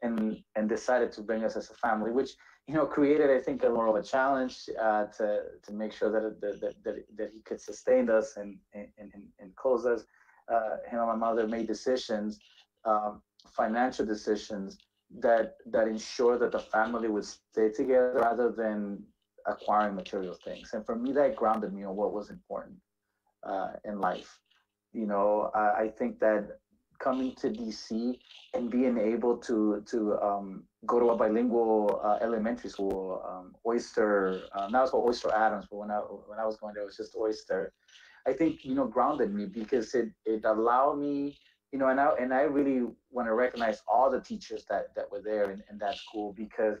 And, and decided to bring us as a family, which, you know, created, I think, a more of a challenge uh, to, to make sure that, that, that, that he could sustain us and, and, and, and close us. Uh, him and my mother made decisions, um, financial decisions that, that ensure that the family would stay together rather than acquiring material things. And for me, that grounded me on what was important uh, in life. You know, I, I, think that coming to DC and being able to to um, go to a bilingual uh, elementary school, um, Oyster, now it's called Oyster Adams, but when I when I was going there, it was just Oyster. I think you know grounded me because it it allowed me you know, and I and I really want to recognize all the teachers that that were there in, in that school because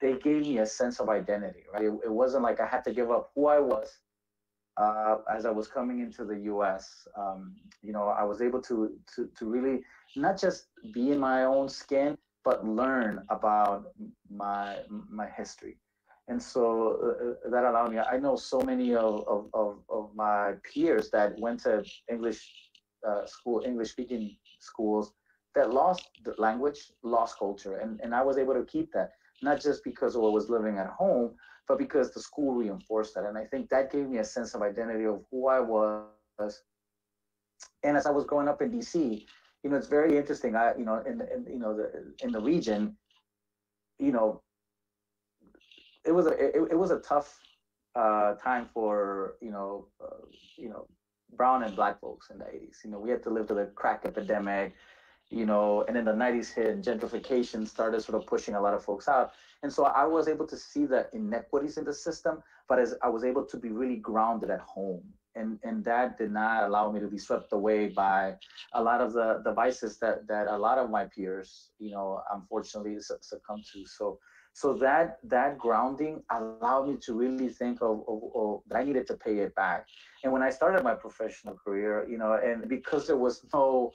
they gave me a sense of identity, right? It, it wasn't like I had to give up who I was uh, as I was coming into the U.S. Um, you know, I was able to, to to really not just be in my own skin, but learn about my my history, and so uh, uh that allowed me. I know so many of, of, of, of my peers that went to English uh, school, English speaking schools that lost the language, lost culture, and and I was able to keep that not just because of what was living at home, but because the school reinforced that. And I think that gave me a sense of identity of who I was. And as I was growing up in DC, you know, it's very interesting. I, you know, in, in you know, the in the region, you know, it was a it, it was a tough uh, time for you know uh, you know brown and black folks in the 80s. You know, we had to live through the crack epidemic you know, and then the 90s hit and gentrification started sort of pushing a lot of folks out. And so I was able to see the inequities in the system, but as I was able to be really grounded at home. And, and that did not allow me to be swept away by a lot of the, the vices that, that a lot of my peers, you know, unfortunately succumb to. So so that that grounding allowed me to really think of, of, of I needed to pay it back. And when I started my professional career, you know, and because there was no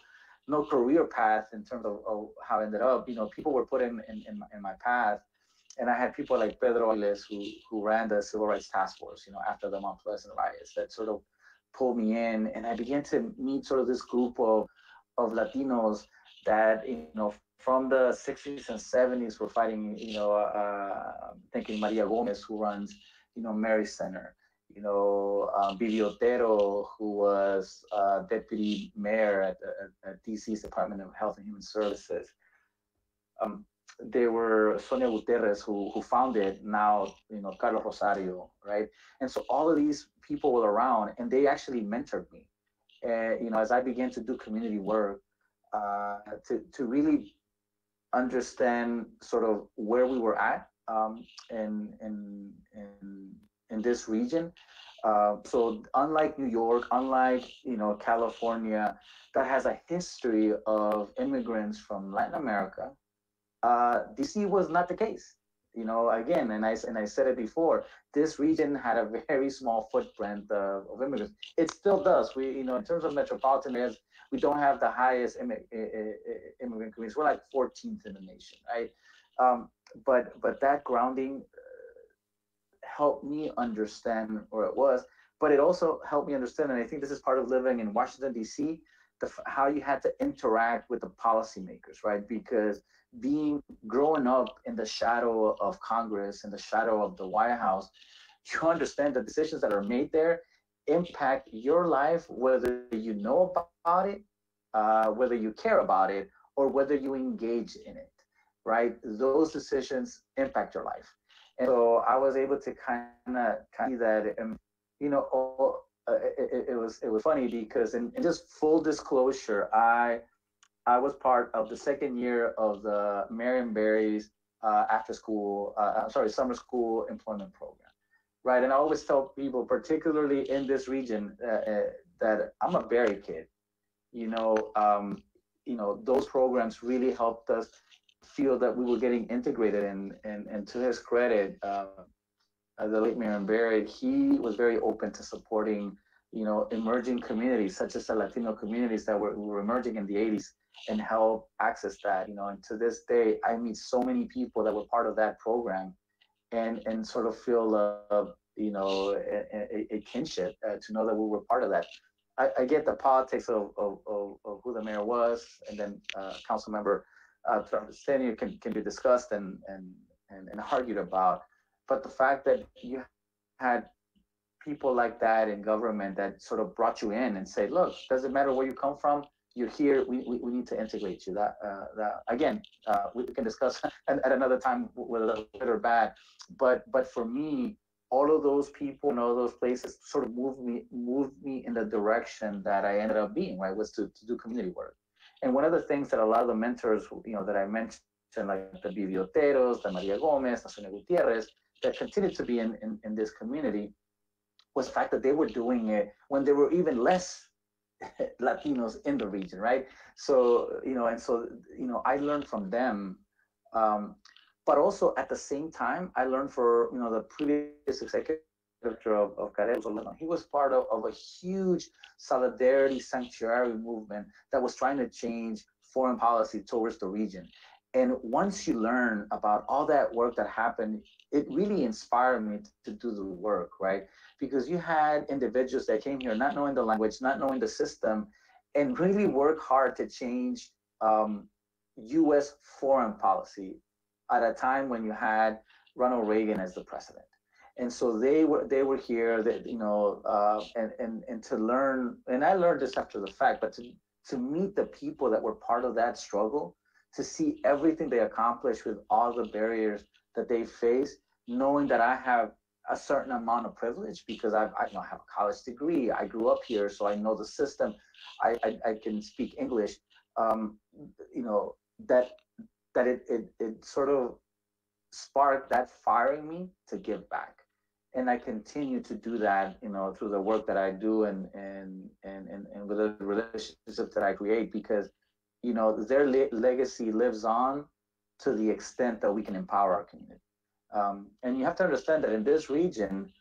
no career path in terms of, of how I ended up. You know, people were put in, in, in, my, in my path. And I had people like Pedro Aviles who who ran the Civil Rights Task Force, you know, after the Mount Pleasant riots, that sort of pulled me in, and I began to meet sort of this group of of Latinos that you know from the 60s and 70s were fighting, you know, uh, thinking Maria Gomez, who runs, you know, Mary Center, you know, um, Vivi Otero, who was uh, deputy mayor at, at, at, DC's Department of Health and Human Services. Um, there were Sonia Gutierrez, who, who founded now, you know, Carlos Rosario, right? And so all of these people were around and they actually mentored me. And, you know, as I began to do community work, uh, to, to really understand sort of where we were at um, in, in, in, in this region. Uh, so unlike New York, unlike you know California, that has a history of immigrants from Latin America, uh, DC was not the case. You know, again, and I and I said it before, this region had a very small footprint of, of immigrants. It still does. We, you know, in terms of metropolitan areas, we don't have the highest immigrant communities. We're like 14th in the nation, right? Um, but but that grounding helped me understand where it was. But it also helped me understand, and I think this is part of living in Washington D.C. The, how you had to interact with the policymakers, right? Because being growing up in the shadow of Congress, in the shadow of the White House, you understand the decisions that are made there impact your life, whether you know about it, uh, whether you care about it, or whether you engage in it, right? Those decisions impact your life. And so I was able to kind of see that, and, you know, all, uh, it, it, was it was funny because in, in just full disclosure, I I was part of the second year of the Marion Barry's uh, after school, uh, sorry, summer school employment program right? And I always tell people, particularly in this region, uh, uh, that I'm a Barry kid. You know, um, you know, those programs really helped us feel that we were getting integrated. And and and to his credit, uh, uh the late Marion Barry, he was very open to supporting, you know, emerging communities such as the Latino communities that were, were emerging in the 80s and help access that. You know, and to this day, I meet so many people that were part of that program and and sort of feel uh, you know a, a, a kinship uh, to know that we were part of that. I, I get the politics of, of, of, of, who the mayor was, and then uh, council member uh, tenure can, can be discussed and, and, and, and argued about. But the fact that you had people like that in government that sort of brought you in and say, look, doesn't matter where you come from, you're here. We, we, we need to integrate you. That uh, that again, uh, we can discuss *laughs* at, at another time whether good or bad. But but for me, all of those people and all those places sort of moved me moved me in the direction that I ended up being. Right, was to to do community work. And one of the things that a lot of the mentors, you know, that I mentioned, like the Vivi Oteros, the Maria Gomez, Sonia Gutierrez, that continued to be in, in, in this community, was the fact that they were doing it when there were even less *laughs* Latinos in the region, right? So, you know, and so, you know, I learned from them. Um, but also at the same time, I learned for, you know, the previous executive director of, of CARECEN, he was part of, of a huge solidarity sanctuary movement that was trying to change foreign policy towards the region. And once you learn about all that work that happened, it really inspired me to do the work, right? Because you had individuals that came here not knowing the language, not knowing the system, and really work hard to change um, US foreign policy at a time when you had Ronald Reagan as the president. And so they were they were here that you know uh, and and and to learn and I learned this after the fact, but to to meet the people that were part of that struggle to see everything they accomplished with all the barriers that they face, knowing that I have a certain amount of privilege because I've, I, you know, have a college degree. I grew up here, so I know the system. I, I, I can speak English. Um, you know that that it, it it sort of sparked that fire in me to give back, and I continue to do that. You know through the work that I do and and and and, and with the relationships that I create because you know, their le- legacy lives on to the extent that we can empower our community. Um, and you have to understand that in this region,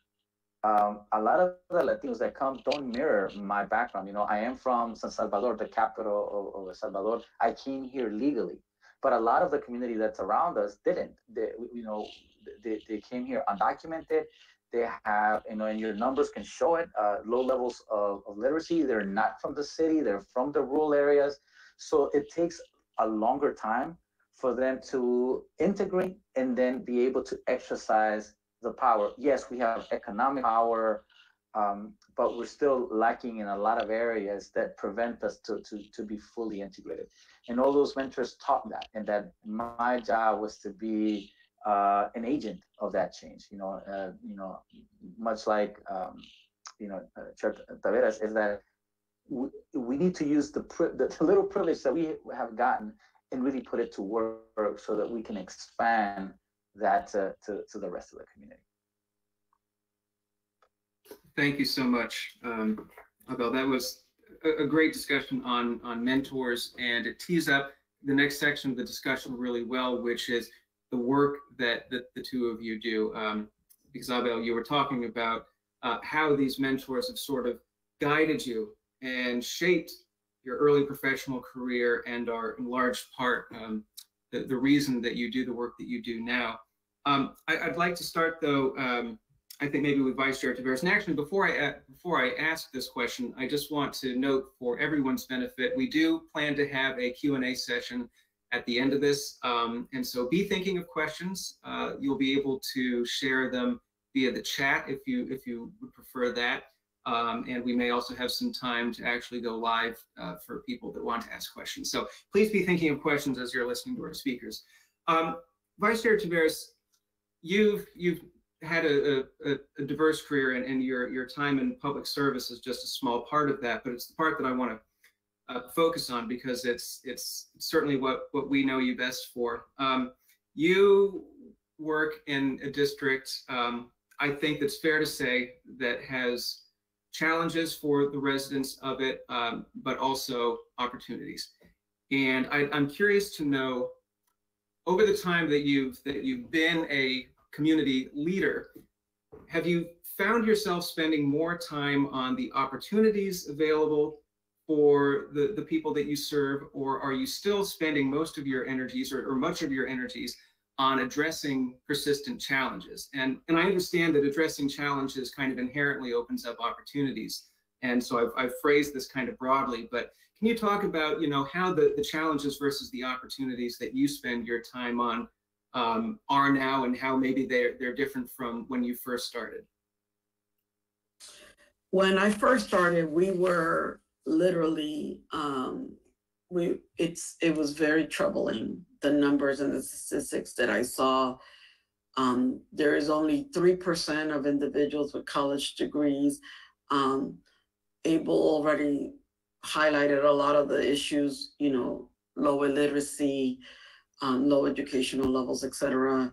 um, a lot of the Latinos that come don't mirror my background. You know, I am from San Salvador, the capital of, of El Salvador. I came here legally. but a lot of the community that's around us didn't. They, you know, they, they came here undocumented. They have, you know, and your numbers can show it, uh, low levels of, of literacy. They're not from the city, they're from the rural areas. So it takes a longer time for them to integrate and then be able to exercise the power. Yes, we have economic power, um, but we're still lacking in a lot of areas that prevent us to, to, to be fully integrated. And all those mentors taught that, and that my job was to be uh, an agent of that change. You know, uh, you know, much like um, you know, uh, Chair Taveras is that we, we need to use the, the, the little privilege that we have gotten and really put it to work so that we can expand that to, to, to the rest of the community. Thank you so much, um, Abel. That was a, a, great discussion on, on mentors, and it tees up the next section of the discussion really well, which is the work that, that the two of you do. Um, because Abel, you were talking about uh, how these mentors have sort of guided you and shaped your early professional career and are in large part um, the, the reason that you do the work that you do now. Um, I, would like to start though, um, I think maybe with Vice Chair Taveras. And actually, before I uh, before I ask this question, I just want to note for everyone's benefit, we do plan to have a Q&A session at the end of this. Um, and so be thinking of questions. Uh, you'll be able to share them via the chat if you if you would prefer that. Um, and we may also have some time to actually go live uh, for people that want to ask questions. So please be thinking of questions as you're listening to our speakers. Um, Vice Chair Taveras, you've you've had a, a, a diverse career and, and, your your time in public service is just a small part of that, but it's the part that I want to uh, focus on because it's it's certainly what what we know you best for. Um, you work in a district, um, I think that's fair to say, that has challenges for the residents of it, um, but also opportunities. And I, I'm curious to know, over the time that you've that you've been a community leader, have you found yourself spending more time on the opportunities available for the, the people that you serve, or are you still spending most of your energies or, or much of your energies on addressing persistent challenges. And, and I understand that addressing challenges kind of inherently opens up opportunities. And so I've, I've phrased this kind of broadly, but can you talk about, you know, how the, the challenges versus the opportunities that you spend your time on um, are now and how maybe they're, they're different from when you first started? When I first started, we were literally um, we it's it was very troubling the numbers and the statistics that I saw. Um, there is only three percent of individuals with college degrees. Um, Abel already highlighted a lot of the issues, you know, low illiteracy, um, low educational levels, etc.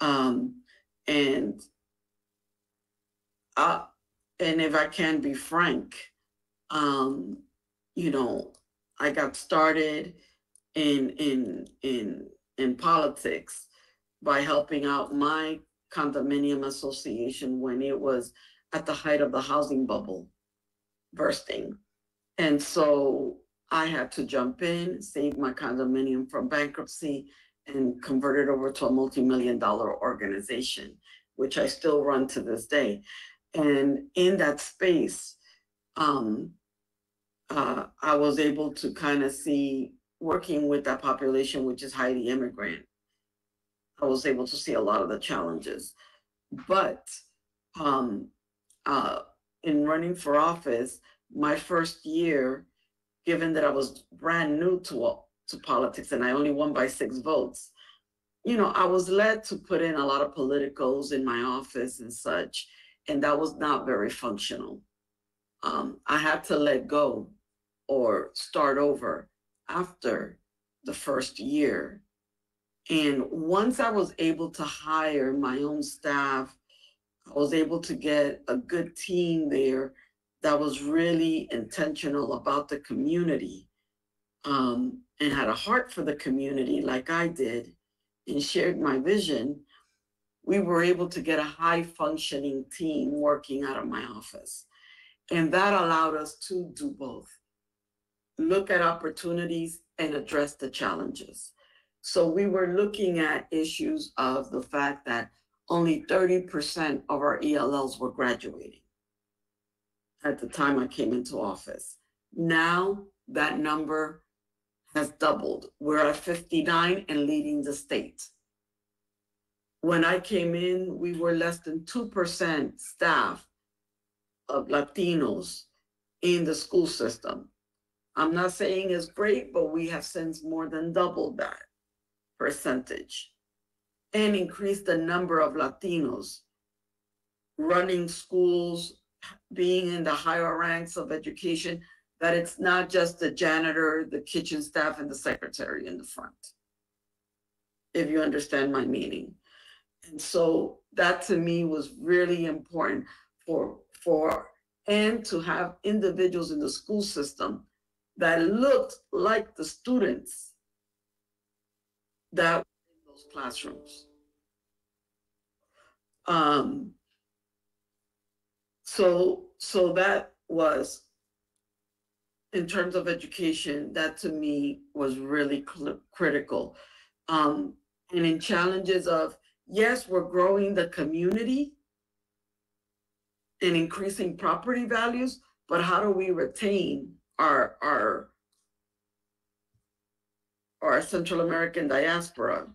Um, and uh, and if I can be frank, um, you know, I got started in in in in politics by helping out my condominium association when it was at the height of the housing bubble bursting. And so I had to jump in, save my condominium from bankruptcy, and convert it over to a multi-million dollar organization, which I still run to this day. And in that space, um, uh, I was able to kind of see working with that population, which is highly immigrant. I was able to see a lot of the challenges. But um, uh, in running for office, my first year, given that I was brand new to, to politics and I only won by six votes, you know, I was led to put in a lot of politicals in my office and such, and that was not very functional. Um, I had to let go or start over after the first year. And once I was able to hire my own staff, I was able to get a good team there that was really intentional about the community um, and had a heart for the community like I did and shared my vision. We were able to get a high functioning team working out of my office. And that allowed us to do both look at opportunities and address the challenges. So we were looking at issues of the fact that only thirty percent of our ELLs were graduating at the time I came into office. Now that number has doubled. We're at fifty-nine and leading the state. When I came in, we were less than two percent staff of Latinos in the school system. I'm not saying it's great, but we have since more than doubled that percentage. And increased the number of Latinos running schools, being in the higher ranks of education, that it's not just the janitor, the kitchen staff, and the secretary in the front. If you understand my meaning. And so that to me was really important for, for, and to have individuals in the school system that looked like the students that were in those classrooms. Um, so, so that was, in terms of education, that to me was really critical. Um, and in challenges of, yes, we're growing the community and increasing property values, but how do we retain our, our, our Central American diaspora?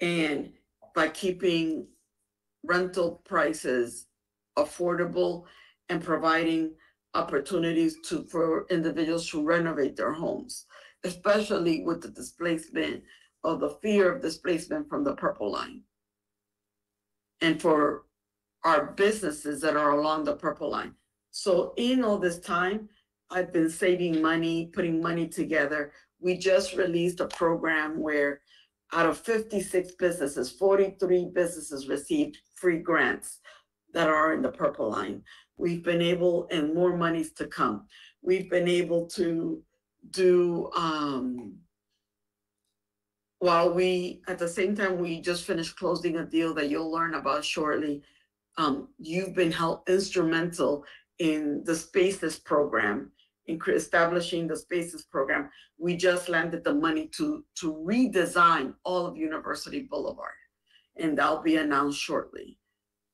And by keeping rental prices affordable and providing opportunities to, for individuals to renovate their homes, especially with the displacement of the fear of displacement from the purple line. And for our businesses that are along the purple line. So in all this time, I've been saving money, putting money together. We just released a program where out of fifty-six businesses, forty-three businesses received free grants that are in the purple line. We've been able, and more monies to come. We've been able to do, um, while we, at the same time, we just finished closing a deal that you'll learn about shortly. Um, you've been help instrumental in the Spaces program, in establishing the Spaces program. We just landed the money to, to redesign all of University Boulevard. And that'll be announced shortly.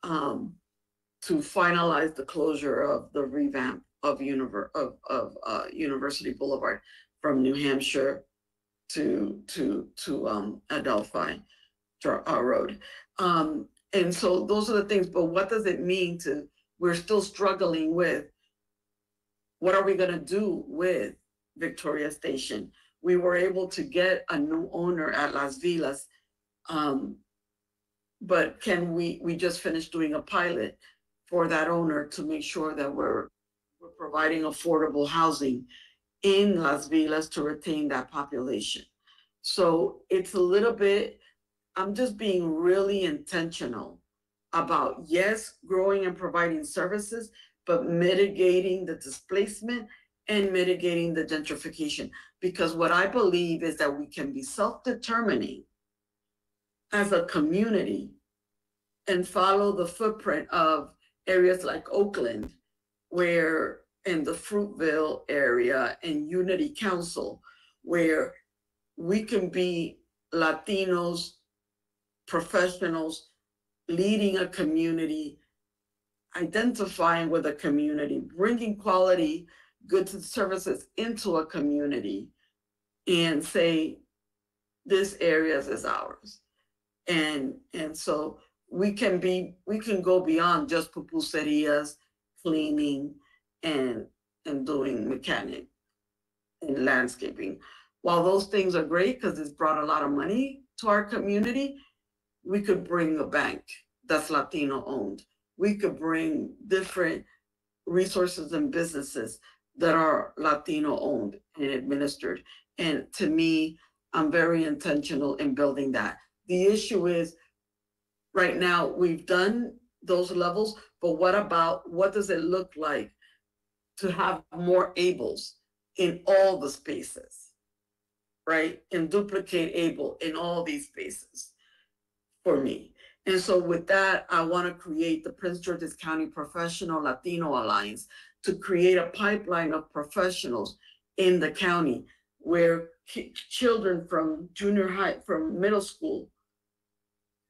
Um, to finalize the closure of the revamp of univer, of, of, uh, University Boulevard from New Hampshire to, to, to, um, Adelphi uh, Road. Um, and so those are the things, but what does it mean to, we're still struggling with what are we gonna do with Victoria Station? We were able to get a new owner at Las Vilas. Um, but can we, we just finished doing a pilot for that owner to make sure that we're, we're providing affordable housing in Las Vilas to retain that population. So it's a little bit, I'm just being really intentional about, yes, growing and providing services, but mitigating the displacement and mitigating the gentrification. Because what I believe is that we can be self-determining as a community and follow the footprint of areas like Oakland, where in the Fruitvale area and Unity Council, where we can be Latinos, professionals, leading a community, identifying with a community, bringing quality goods and services into a community and say, this area is ours. And, and so we can be, we can go beyond just pupuserias, cleaning and, and doing mechanic and landscaping. While those things are great because it's brought a lot of money to our community, we could bring a bank that's Latino owned. We could bring different resources and businesses that are Latino owned and administered. And to me, I'm very intentional in building that. The issue is, right now, we've done those levels, but what about, what does it look like to have more Abels in all the spaces? Right? And duplicate Abel in all these spaces for me. And so with that, I want to create the Prince George's County Professional Latino Alliance to create a pipeline of professionals in the county where children from junior high, from middle school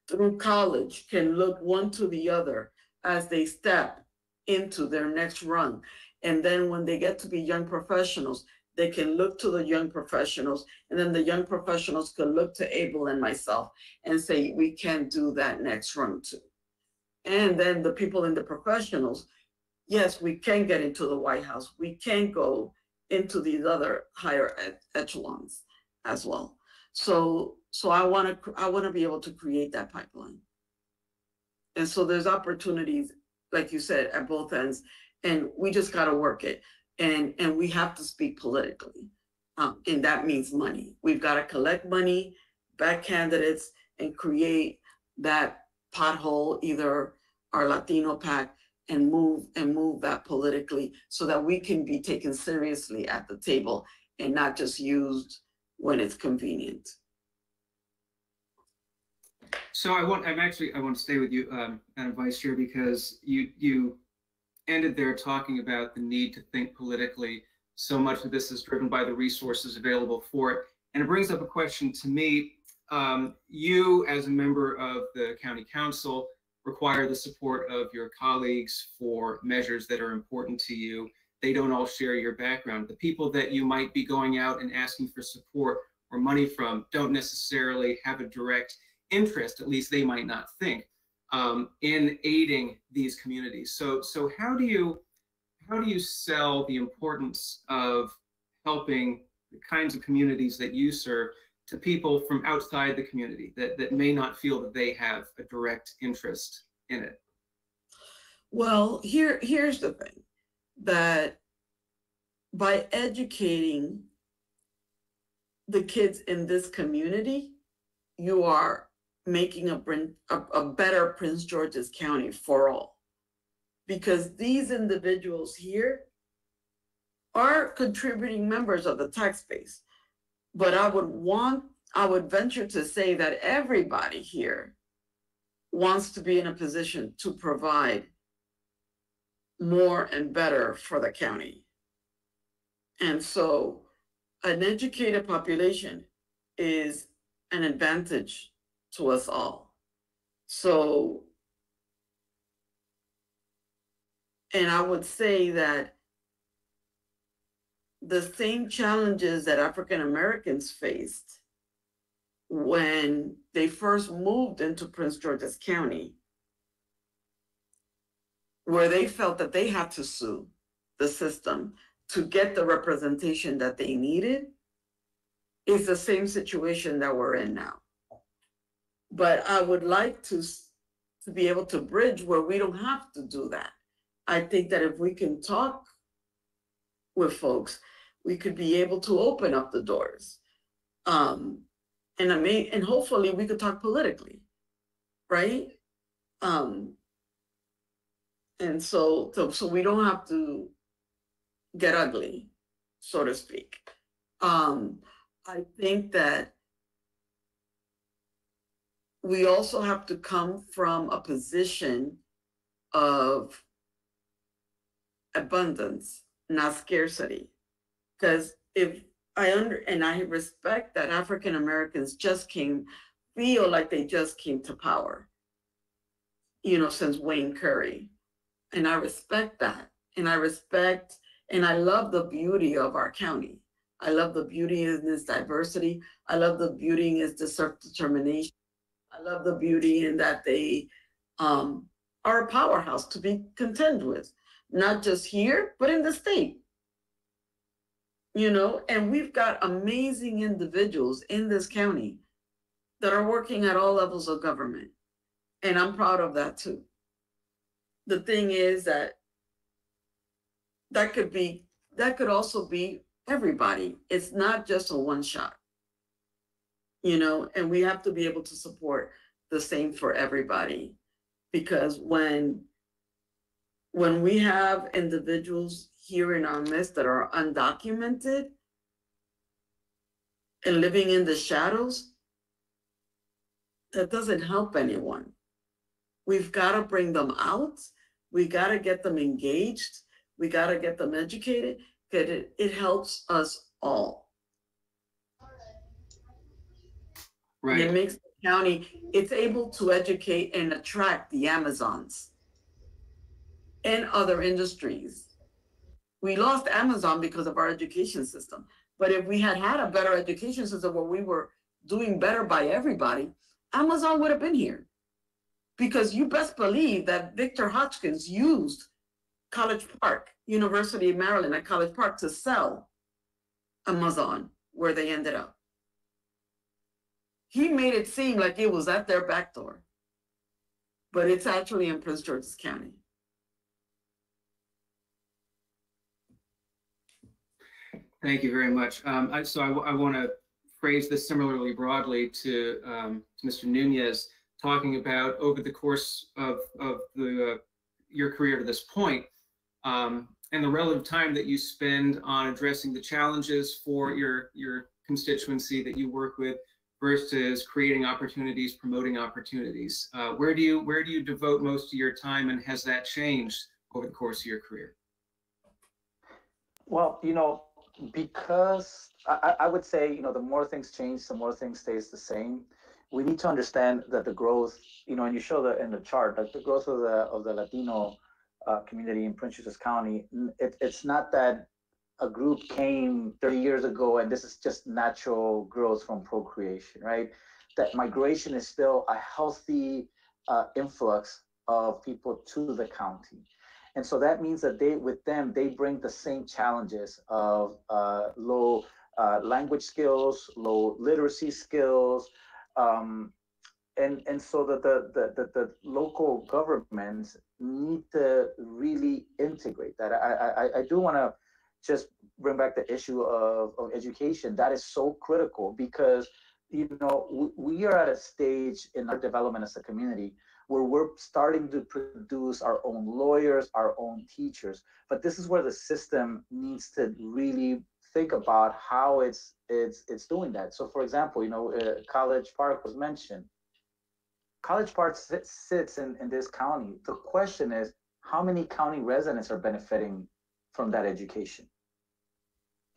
through college can look one to the other as they step into their next run. And then when they get to be young professionals, they can look to the young professionals, and then the young professionals can look to Abel and myself and say, we can do that next run too. And then the people in the professionals, yes, we can get into the White House. We can go into these other higher echelons as well. So, so I want to, I want to be able to create that pipeline. And so there's opportunities, like you said, at both ends, and we just got to work it. And, and we have to speak politically. Um, and that means money. We've got to collect money, back candidates, and create that pothole, either our Latino PAC, and move and move that politically so that we can be taken seriously at the table and not just used when it's convenient. So I want, I'm actually, I want to stay with you, um, Madam Vice because you, you ended there talking about the need to think politically. So much of this is driven by the resources available for it. And it brings up a question to me. Um, you, as a member of the county council, require the support of your colleagues for measures that are important to you. They don't all share your background. The people that you might be going out and asking for support or money from don't necessarily have a direct interest, at least they might not think, um, in aiding these communities. So, so how do you how do you sell the importance of helping the kinds of communities that you serve to people from outside the community that, that may not feel that they have a direct interest in it? Well, here here's the thing that by educating the kids in this community, you are making a, a, a better Prince George's County for all. Because these individuals here are contributing members of the tax base. But I would want, I would venture to say that everybody here wants to be in a position to provide more and better for the county. And so an educated population is an advantage to us all. So, and I would say that the same challenges that African Americans faced when they first moved into Prince George's County, where they felt that they had to sue the system to get the representation that they needed, is the same situation that we're in now. But I would like to, to be able to bridge where we don't have to do that. I think that if we can talk with folks, we could be able to open up the doors. Um, and I may, and hopefully we could talk politically, right? Um, and so, so, so we don't have to get ugly, so to speak. Um, I think that we also have to come from a position of abundance, not scarcity. Because if I under, and I respect that African Americans just came, feel like they just came to power, you know, since Wayne Curry. And I respect that. And I respect, and I love the beauty of our county. I love the beauty in its diversity. I love the beauty in its self-determination. I love the beauty in that they um, are a powerhouse to be contend with, not just here, but in the state. You know, and we've got amazing individuals in this county that are working at all levels of government. And I'm proud of that too. The thing is that that could be, that could also be everybody. It's not just a one shot. You know, and we have to be able to support the same for everybody. Because when when we have individuals here in our midst that are undocumented and living in the shadows, that doesn't help anyone. We've got to bring them out. We got to get them engaged. We got to get them educated because it, it helps us all. And it makes the county, it's able to educate and attract the Amazons and other industries. We lost Amazon because of our education system. But if we had had a better education system where we were doing better by everybody, Amazon would have been here. Because you best believe that Victor Hoskins used College Park, University of Maryland at College Park to sell Amazon where they ended up. He made it seem like it was at their back door. But it's actually in Prince George's County. Thank you very much. Um, I, so I, want to phrase this similarly broadly to, um, to Mr. Nunez, talking about over the course of, of the, uh, your career to this point, um, and the relative time that you spend on addressing the challenges for your, your constituency that you work with versus creating opportunities, promoting opportunities. Uh, where do you where do you devote most of your time, and has that changed over the course of your career? Well, you know, because I, I would say, you know, the more things change, the more things stays the same. We need to understand that the growth, you know, and you show that in the chart, that the growth of the of the Latino uh, community in Prince George's County, it, it's not that a group came 30 years ago and this is just natural growth from procreation, right? That migration is still a healthy uh, influx of people to the county. And so that means that they, with them, they bring the same challenges of uh, low uh, language skills, low literacy skills, um, and and so that the, the the, the local governments need to really integrate that. I I, I do want to just bring back the issue of, of education. That is so critical because you know we, we are at a stage in our development as a community where we're starting to produce our own lawyers, our own teachers. But this is where the system needs to really think about how it's it's it's doing that. So, for example, you know, uh, College Park was mentioned. College Park sits, sits in, in this county. The question is, how many county residents are benefiting from that education?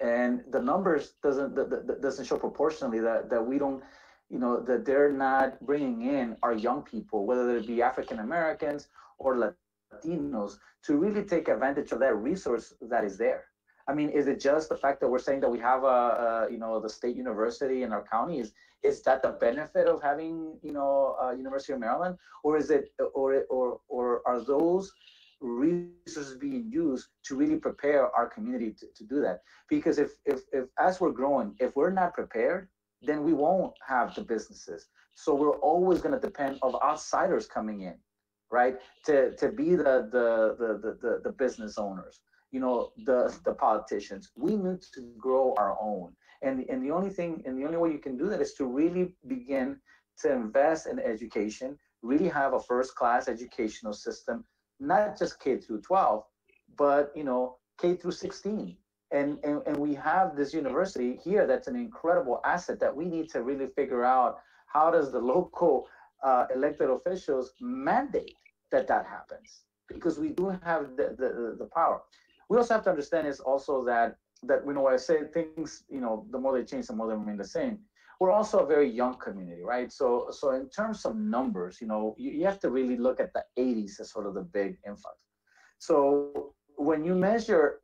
And the numbers doesn't doesn't show proportionally that that we don't, you know, that they're not bringing in our young people, whether it be African Americans or Latinos, to really take advantage of that resource that is there. I mean, is it just the fact that we're saying that we have a, a you know, the state university in our county? Is is that the benefit of having, you know, uh, University of Maryland, or is it, or or or are those resources being used to really prepare our community to, to do that? Because if if if as we're growing, if we're not prepared, then we won't have the businesses. So we're always going to depend of outsiders coming in, right? To to be the the the the, the business owners you know the the politicians we need to grow our own and and the only thing and the only way you can do that is to really begin to invest in education really have a first class educational system not just k through 12 but you know k through 16 and, and and we have this university here that's an incredible asset that we need to really figure out how does the local uh, elected officials mandate that that happens because we do have the, the, the power we also have to understand is also that that you know I say things, you know, the more they change, the more they remain the same. We're also a very young community, right? So so in terms of numbers, you know, you, you have to really look at the 80s as sort of the big influx. So when you measure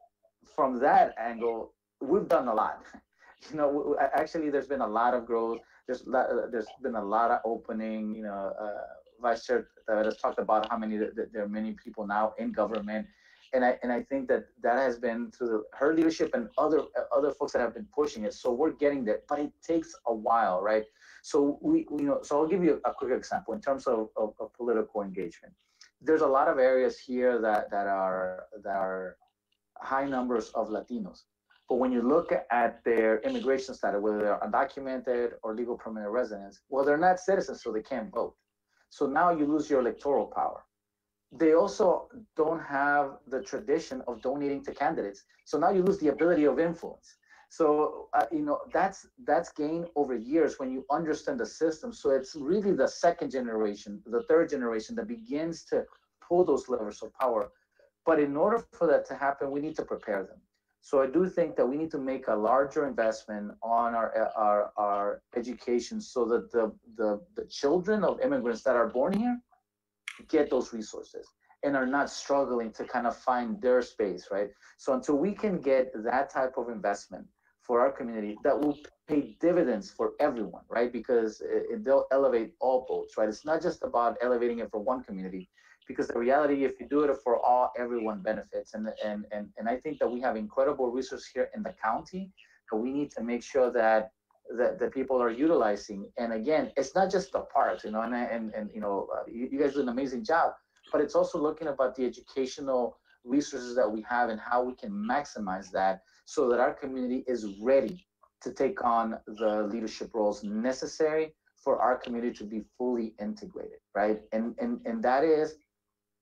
from that angle, we've done a lot. *laughs* You know, actually, there's been a lot of growth. There's there's been a lot of opening. You know, uh, Vice Chair has talked about how many there are many people now in government and I and I think that that has been through the, her leadership and other other folks that have been pushing it. So we're getting there, but it takes a while, right? So we, you know, so I'll give you a quick example in terms of, of, of political engagement. There's a lot of areas here that that are that are high numbers of Latinos. But when you look at their immigration status, whether they're undocumented or legal permanent residents, well, they're not citizens, so they can't vote. So now you lose your electoral power they also don't have the tradition of donating to candidates. So now you lose the ability of influence. So uh, you know that's that's gained over years when you understand the system. So it's really the second generation, the third generation that begins to pull those levers of power. But in order for that to happen, we need to prepare them. So I do think that we need to make a larger investment on our our, our education so that the, the the children of immigrants that are born here get those resources and are not struggling to kind of find their space, right? So until we can get that type of investment for our community, that will pay dividends for everyone, right? Because it, they'll elevate all boats, right? It's not just about elevating it for one community, because the reality, if you do it for all, everyone benefits. And and and and I think that we have incredible resources here in the county, but we need to make sure that that the people are utilizing. And again, it's not just the parks, you know, and and and you know, uh, you, you guys do an amazing job, but it's also looking about the educational resources that we have and how we can maximize that so that our community is ready to take on the leadership roles necessary for our community to be fully integrated, right? And and and that is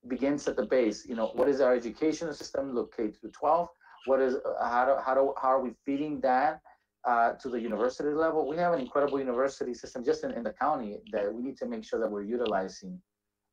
begins at the base. You know, what is our educational system? Look K through 12. What is how do how do how are we feeding that uh, to the university level? We have an incredible university system just in, in the county that we need to make sure that we're utilizing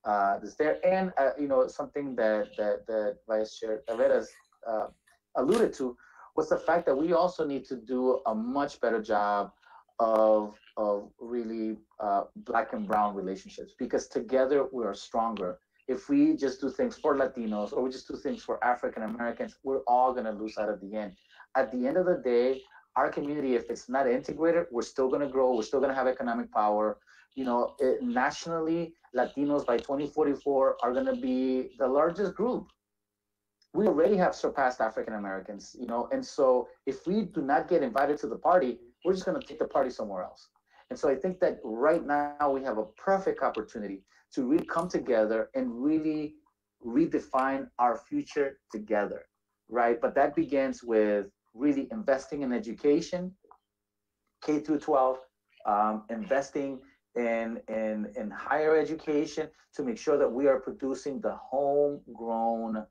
uh, this there. And uh, you know, something that that that Vice Chair Taveras uh, alluded to was the fact that we also need to do a much better job of of really uh, black and brown relationships because together we are stronger if we just do things for Latinos or we just do things for African Americans, we're all going to lose out at the end. At the end of the day, our community, if it's not integrated, we're still going to grow. We're still going to have economic power. You know, it, nationally, Latinos by 2044 are going to be the largest group. We already have surpassed African Americans, you know, and so if we do not get invited to the party, we're just going to take the party somewhere else. And so I think that right now we have a perfect opportunity to really come together and really redefine our future together, right? But that begins with really investing in education, K through 12, um, investing in, in, in higher education to make sure that we are producing the homegrown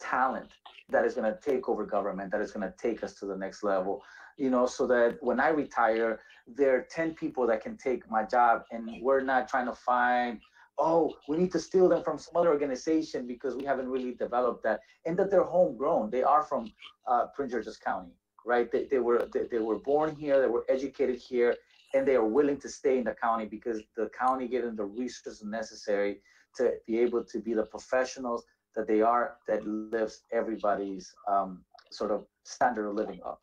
talent that is going to take over government, that is going to take us to the next level, you know, so that when I retire, there are 10 people that can take my job and we're not trying to find oh, we need to steal them from some other organization because we haven't really developed that, and that they're homegrown. They are from uh, Prince George's County, right? They, they were they, they were born here, they were educated here, and they are willing to stay in the county because the county gave them the resources necessary to be able to be the professionals that they are that lifts everybody's um, sort of standard of living up.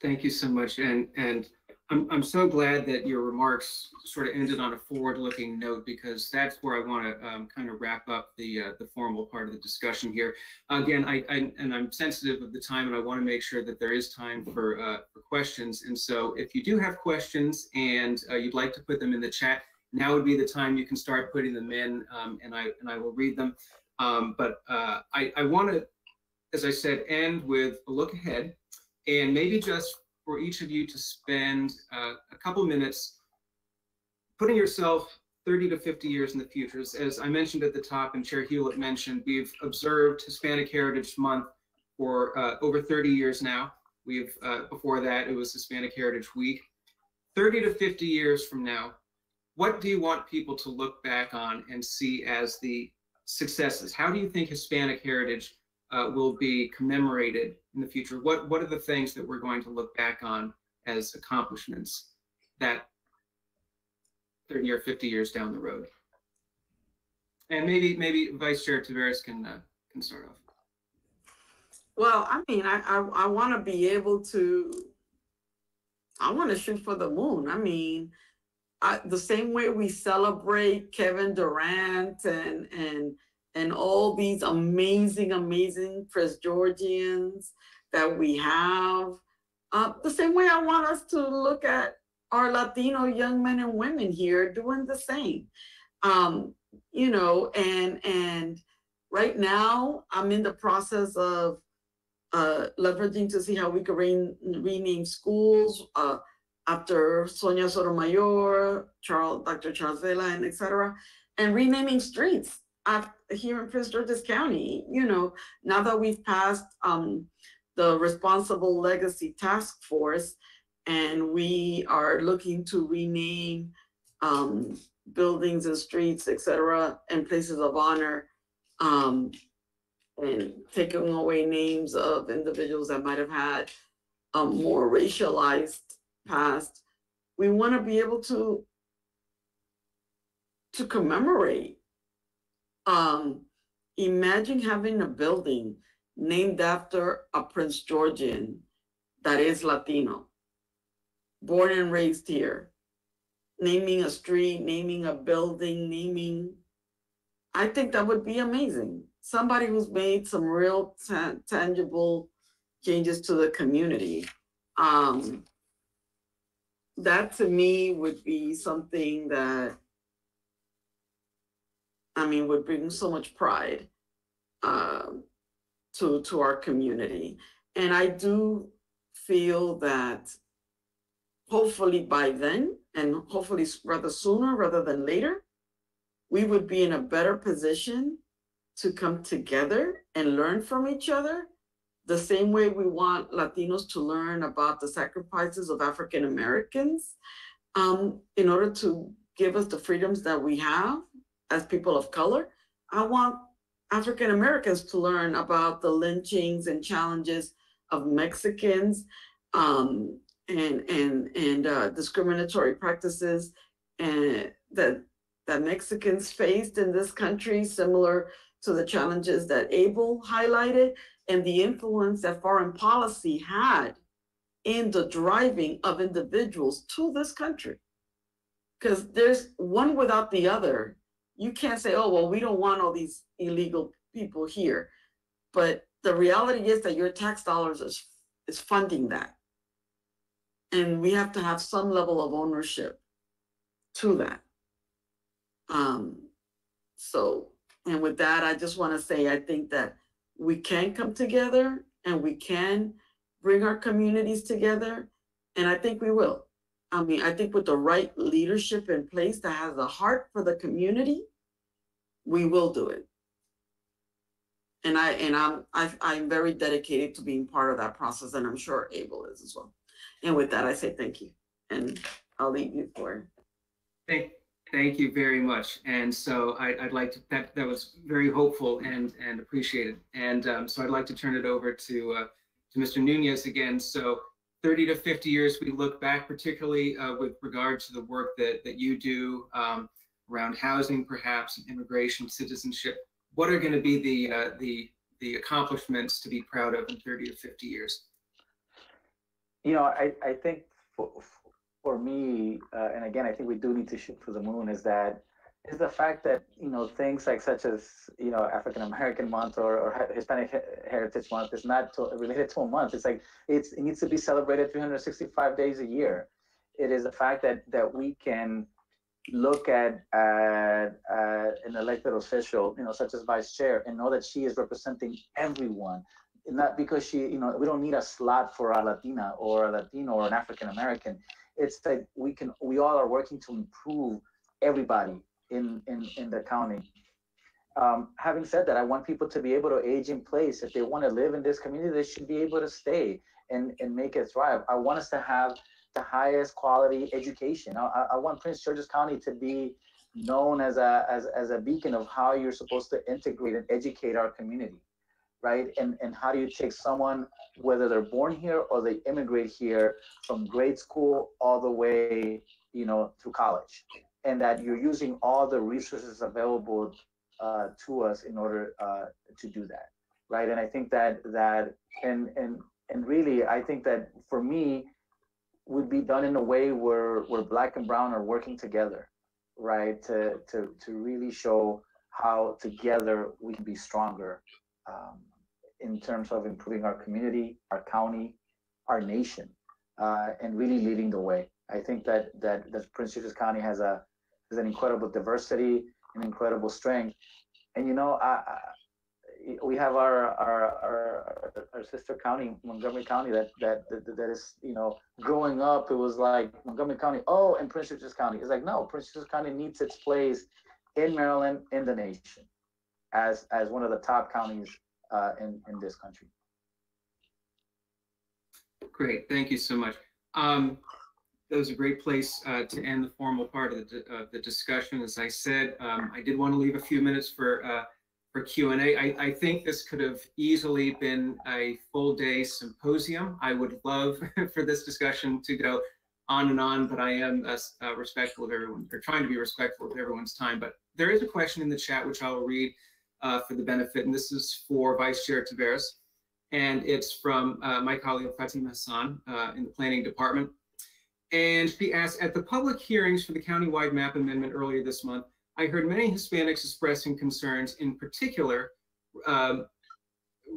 Thank you so much, and and I'm, I'm so glad that your remarks sort of ended on a forward-looking note because that's where I want to um, kind of wrap up the uh, the formal part of the discussion here. Again, I, I, and I'm sensitive of the time, and I want to make sure that there is time for uh, for questions. And so, if you do have questions and uh, you'd like to put them in the chat, now would be the time you can start putting them in, um, and I and I will read them. Um, but uh, I I want to, as I said, end with a look ahead, and maybe just for each of you to spend uh, a couple minutes putting yourself 30 to 50 years in the future. As, I mentioned at the top and Chair Hewlett mentioned, we've observed Hispanic Heritage Month for uh, over 30 years now. We've, uh, before that, it was Hispanic Heritage Week. 30 to 50 years from now, what do you want people to look back on and see as the successes? How do you think Hispanic heritage uh, will be commemorated in the future? What what are the things that we're going to look back on as accomplishments that 30 or 50 years down the road? And maybe maybe Vice Chair Taveras can uh, can start off. Well, I mean, I I, I want to be able to. I want to shoot for the moon. I mean, I, the same way we celebrate Kevin Durant and and and all these amazing, amazing Prince Georgians that we have. Uh, the same way I want us to look at our Latino young men and women here doing the same. Um, you know, and and right now I'm in the process of uh, leveraging to see how we can re- rename schools uh, after Sonia Sotomayor, Charles, Dr. Charles Vela, and etc. And renaming streets here in Prince George's County, you know, now that we've passed um, the Responsible Legacy Task Force and we are looking to rename um, buildings and streets, et cetera, and places of honor, um, and taking away names of individuals that might have had a more racialized past. We want to be able to to commemorate. Um, imagine having a building named after a Prince Georgian that is Latino, born and raised here, naming a street, naming a building, naming. I think that would be amazing. Somebody who's made some real ta- tangible changes to the community. Um, that to me would be something that I mean would bring so much pride um, to to our community. And I do feel that hopefully by then, and hopefully rather sooner rather than later, we would be in a better position to come together and learn from each other the same way we want Latinos to learn about the sacrifices of African Americans um, in order to give us the freedoms that we have as people of color. I want African Americans to learn about the lynchings and challenges of Mexicans um, and and and uh, discriminatory practices and that that Mexicans faced in this country, similar to the challenges that Abel highlighted, and the influence that foreign policy had in the driving of individuals to this country. Because there's one without the other. You can't say, oh, well, we don't want all these illegal people here. But the reality is that your tax dollars is, is funding that. And we have to have some level of ownership to that. Um, so, and with that, I just want to say I think that we can come together and we can bring our communities together. And I think we will. I mean, I think with the right leadership in place that has a heart for the community, we will do it. And I and I'm I, I'm very dedicated to being part of that process, and I'm sure Abel is as well. And with that, I say thank you, and I'll leave you for. Thank, thank you very much. And so I, I'd like to, that, that was very hopeful and, and appreciated. And um, so I'd like to turn it over to, uh, to Mr. Nunez again. So 30 to 50 years, we look back particularly uh, with regard to the work that, that you do um, around housing, perhaps immigration, citizenship. What are going to be the, uh, the, the accomplishments to be proud of in 30 to 50 years? You know, I, I think for, for me, uh, and again, I think we do need to shoot for the moon, is that is the fact that you know things like such as you know African American Month or, or Hispanic Heritage Month is not to, related to a month. It's like it's it needs to be celebrated 365 days a year. It is the fact that that we can look at uh, uh, an elected official, you know, such as vice chair, and know that she is representing everyone. Not because she, you know, we don't need a slot for a Latina or a Latino or an African American it's that we can we all are working to improve everybody in in in the county. Um, having said that i want people to be able to age in place. If they want to live in this community they should be able to stay and and make it thrive. I want us to have the highest quality education. I, I want prince george's county to be known as a as, as a beacon of how you're supposed to integrate and educate our community right? And and how do you take someone, whether they're born here or they immigrate here, from grade school all the way, you know, to college, and that you're using all the resources available uh, to us in order uh, to do that, right? And I think that that and and and really, I think that for me, would be done in a way where where black and brown are working together, right? To to to really show how together we can be stronger um, in terms of improving our community, our county, our nation, uh, and really leading the way. I think that that that Prince George's County has a an incredible diversity, an incredible strength, and you know, I, I, we have our, our our our sister county, Montgomery County, that, that that that is you know growing up. It was like Montgomery County, oh, and Prince George's County. It's like no, Prince George's County needs its place in Maryland, in the nation, as as one of the top counties uh, in, in this country. Great, thank you so much. Um, that was a great place uh, to end the formal part of the, the discussion. As I said, um, I did want to leave a few minutes for uh, for Q&A. I, I think this could have easily been a full day symposium. I would love *laughs* for this discussion to go on and on, but I am uh, uh, respectful of everyone, or trying to be respectful of everyone's time. But there is a question in the chat, which I will read uh, for the benefit, and this is for Vice Chair Taveras, and it's from uh, my colleague Fatima Hassan in the Planning Department. And she asks, at the public hearings for the countywide map amendment earlier this month, I heard many Hispanics expressing concerns, in particular, um,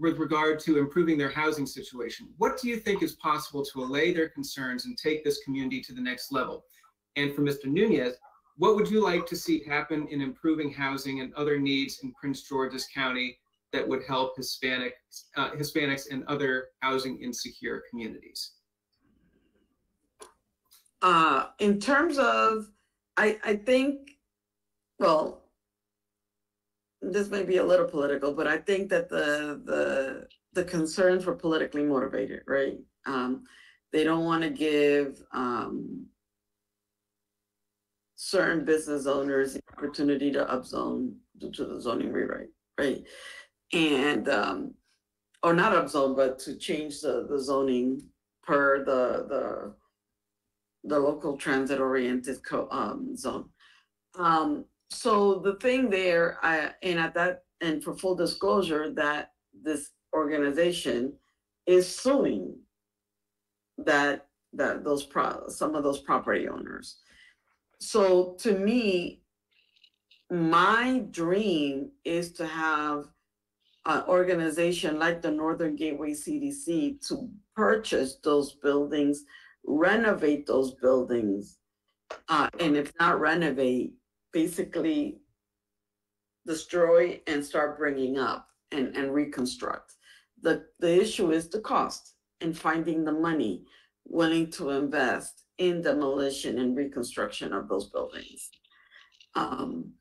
with regard to improving their housing situation. What do you think is possible to allay their concerns and take this community to the next level? And for Mr. Nunez, what would you like to see happen in improving housing and other needs in Prince George's County that would help Hispanic, uh, Hispanics and other housing insecure communities? Uh, in terms of, I, I think, well, this may be a little political, but I think that the the the concerns were politically motivated, right? Um, they don't want to give um, certain business owners the opportunity to upzone due to the zoning rewrite, right? And um, or not upzone, but to change the the zoning per the the the local transit oriented um, zone. Um, so the thing there, I, and at that, and for full disclosure, that this organization is suing that, that those pro, some of those property owners. So to me, my dream is to have an organization like the Northern Gateway CDC to purchase those buildings, renovate those buildings, uh, and if not renovate, basically destroy and start bringing up and, and reconstruct. The, the issue is the cost and finding the money willing to invest in demolition and reconstruction of those buildings. Um,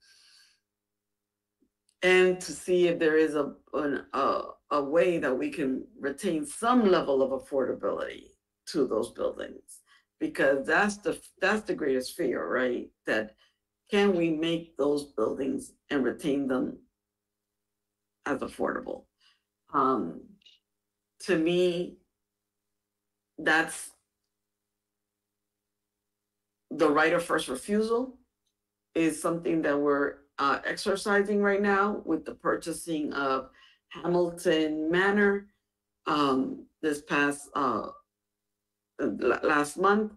and to see if there is a, an, a, a way that we can retain some level of affordability to those buildings because that's the that's the greatest fear right that can we make those buildings and retain them as affordable? Um, to me, that's the right of first refusal is something that we're uh, exercising right now with the purchasing of Hamilton Manor um, this past uh, last month.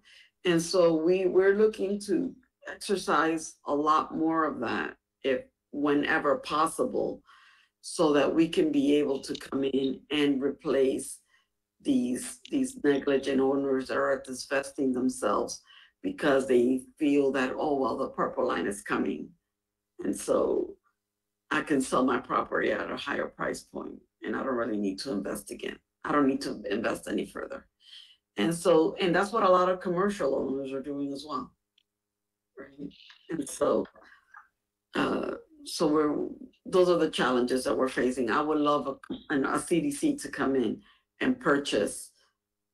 And so we we're looking to exercise a lot more of that if whenever possible so that we can be able to come in and replace these these negligent owners that are divesting themselves because they feel that oh well the purple line is coming. And so i can sell my property at a higher price point and i don't really need to invest again. I don't need to invest any further and so and that's what a lot of commercial owners are doing as well right? And so, uh, so we're, those are the challenges that we're facing. I would love a, an- a CDC to come in and purchase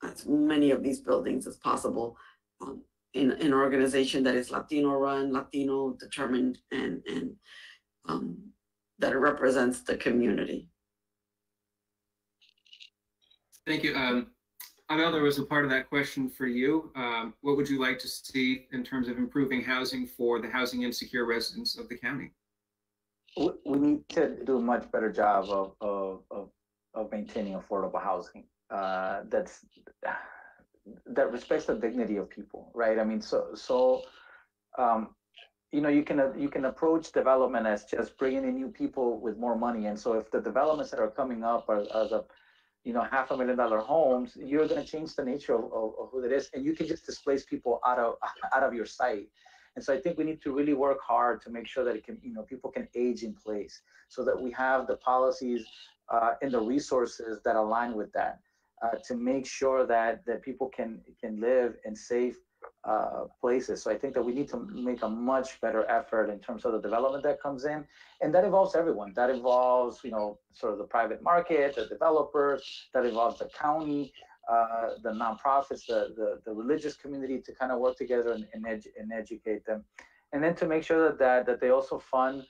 as many of these buildings as possible. um, In, in an organization that is Latino run, Latino determined and, and, um, that represents the community. Thank you. Um, Abel, there was a part of that question for you. Um, what would you like to see in terms of improving housing for the housing insecure residents of the county? We, we need to do a much better job of, of, of, of maintaining affordable housing. Uh, that's, that respects the dignity of people, right? I mean, so, so, um, you know, you can, uh, you can approach development as just bringing in new people with more money. And so if the developments that are coming up are, are the, you know, half a million dollar homes, you're going to change the nature of, of, of, who it is, and you can just displace people out of *laughs* out of your site. And so I think we need to really work hard to make sure that it can, you know, people can age in place, so that we have the policies uh, and the resources that align with that, uh, to make sure that that people can can live in safe uh, places. So I think that we need to make a much better effort in terms of the development that comes in, and that involves everyone. That involves, you know, sort of the private market, the developers. That involves the county, uh, the nonprofits, the, the the religious community to kind of work together and and, edu- and educate them, and then to make sure that that, that they also fund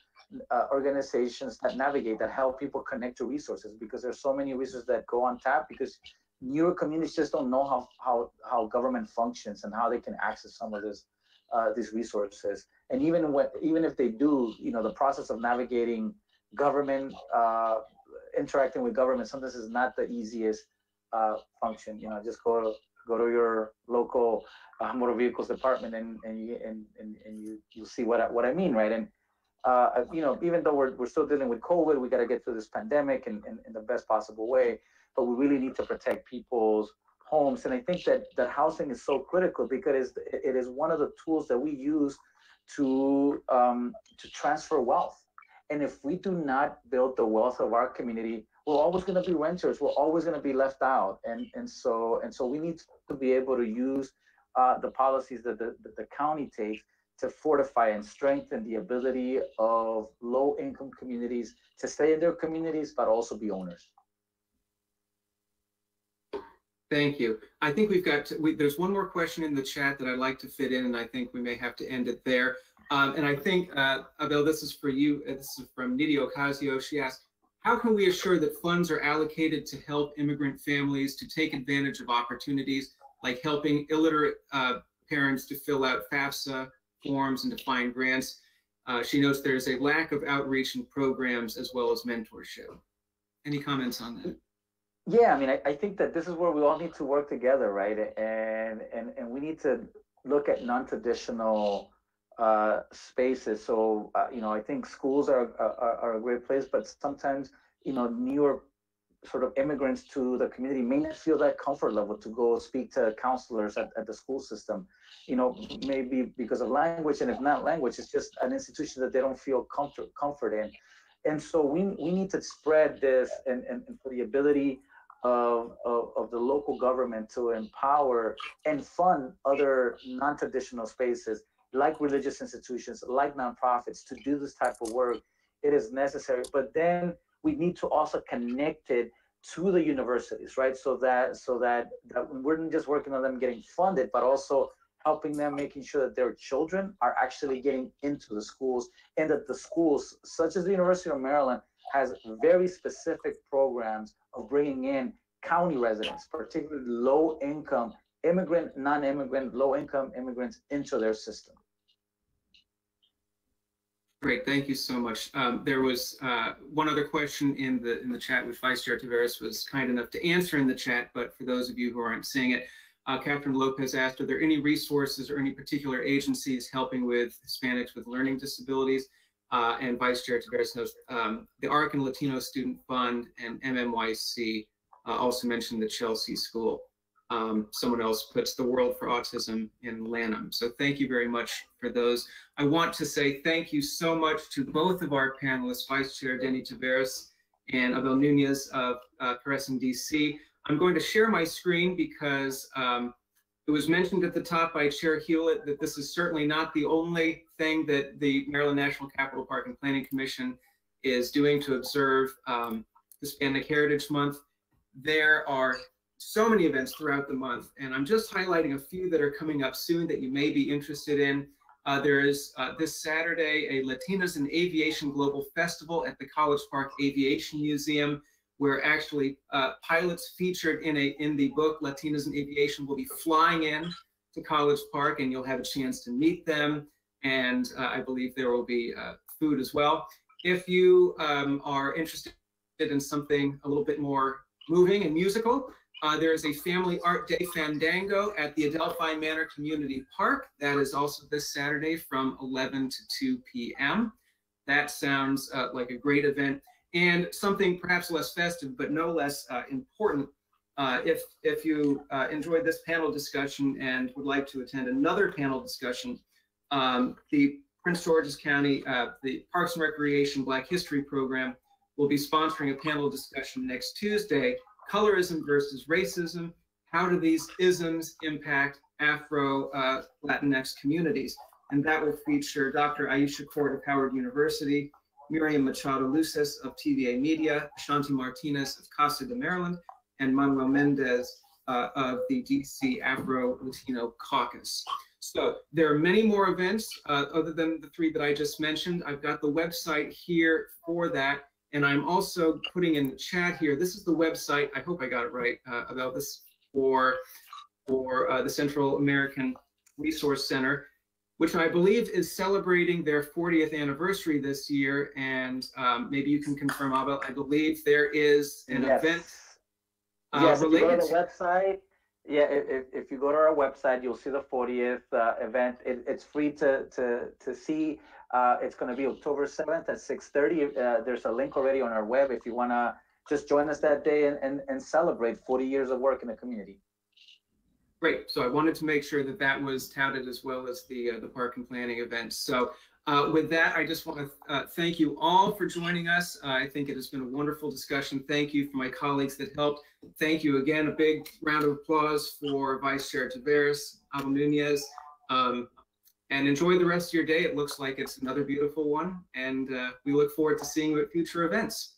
uh, organizations that navigate, that help people connect to resources because there's so many resources that go on tap because newer communities just don't know how, how, how government functions and how they can access some of this, uh, these resources. And even when, even if they do, you know, the process of navigating government, uh, interacting with government, sometimes is not the easiest uh, function. You know, just go to, go to your local uh, motor vehicles department and and you and, and, and you you'll see what I, what I mean, right? And uh, you know, even though we're we're still dealing with COVID, we got to get through this pandemic in, in, in the best possible way. But we really need to protect people's homes, and I think that that housing is so critical because it is one of the tools that we use to um, to transfer wealth. And if we do not build the wealth of our community, we're always going to be renters. We're always going to be left out. And and so and so we need to be able to use uh, the policies that the, that the county takes to fortify and strengthen the ability of low income communities to stay in their communities, but also be owners. Thank you. I think we've got, to, we, there's one more question in the chat that I'd like to fit in, and I think we may have to end it there. Um, and I think, uh, Abel, this is for you. Uh, this is from Nidhi Ocasio. She asked, how can we assure that funds are allocated to help immigrant families to take advantage of opportunities like helping illiterate uh, parents to fill out FAFSA forms and to find grants. Uh, she notes there's a lack of outreach and programs as well as mentorship. Any comments on that? Yeah, I mean, I, I think that this is where we all need to work together, right? And and and we need to look at non-traditional uh, spaces. So uh, you know, I think schools are, are are a great place, but sometimes you know, newer sort of immigrants to the community may not feel that comfort level to go speak to counselors at, at the school system. You know maybe because of language and if not language it's just an institution that they don't feel comfort comfort in. And so we we need to spread this and, and, and for the ability of, of, of the local government to empower and fund other non-traditional spaces like religious institutions like nonprofits to do this type of work. It is necessary. But then we need to also connect it to the universities, right? So that so that, that we're not just working on them getting funded, but also helping them making sure that their children are actually getting into the schools and that the schools, such as the University of Maryland, has very specific programs of bringing in county residents, particularly low income immigrant, non-immigrant, low income immigrants into their system. Great, thank you so much. Um, there was uh, one other question in the in the chat, which Vice Chair Taveras was kind enough to answer in the chat, but for those of you who aren't seeing it, uh, Catherine Lopez asked, are there any resources or any particular agencies helping with Hispanics with learning disabilities? Uh, and Vice Chair Taveras knows um, the ARC and Latino Student Fund and MMYC uh, also mentioned the Chelsea School um, someone else puts the World for Autism in Lanham. So thank you very much for those. I want to say thank you so much to both of our panelists, Vice Chair Deni Taveras and Abel Nunez of uh, CARECEN DC. I'm going to share my screen because um, it was mentioned at the top by Chair Hewlett that this is certainly not the only thing that the Maryland National Capital Park and Planning Commission is doing to observe um, Hispanic Heritage Month. There are so many events throughout the month, and I'm just highlighting a few that are coming up soon that you may be interested in. Uh, there is uh, this Saturday a Latinas in Aviation Global Festival at the College Park Aviation Museum, where actually uh, pilots featured in a in the book Latinas in Aviation will be flying in to College Park, and you'll have a chance to meet them. And uh, I believe there will be uh, food as well. If you um, are interested in something a little bit more moving and musical, uh, there is a Family Art Day Fandango at the Adelphi Manor Community Park. That is also this Saturday from 11 to 2 p.m. That sounds uh, like a great event. And something perhaps less festive, but no less uh, important. Uh, if, if you uh, enjoyed this panel discussion and would like to attend another panel discussion, um, the Prince George's County, uh, the Parks and Recreation Black History Program will be sponsoring a panel discussion next Tuesday colorism versus racism. How do these isms impact Afro uh, Latinx communities? And that will feature Dr. Aisha Court of Howard University, Miriam Machado Luces of TVA Media, Shanti Martinez of Casa de Maryland, and Manuel Mendez uh, of the DC Afro Latino Caucus. So there are many more events uh, other than the three that I just mentioned. I've got the website here for that. And I'm also putting in the chat here. This is the website. I hope I got it right uh, about this for, for uh, the Central American Resource Center, which I believe is celebrating their 40th anniversary this year. And um, maybe you can confirm, Abel, I believe there is an Yes. event uh, Yes, if you go related to the website, yeah, if, if, you go to our website, you'll see the fortieth, uh, event. It, it's free to, to, to see. Uh, it's gonna be October seventh at six thirty. Uh, there's a link already on our web if you wanna just join us that day and, and, and celebrate forty years of work in the community. Great. So I wanted to make sure that that was touted as well as the uh, the park and planning events. So uh, with that, I just want to uh, thank you all for joining us. Uh, I think it has been a wonderful discussion. Thank you for my colleagues that helped. Thank you again. A big round of applause for Vice Chair Taveras, Abel Nunez. Um, and enjoy the rest of your day. It looks like it's another beautiful one. And uh, we look forward to seeing you at future events.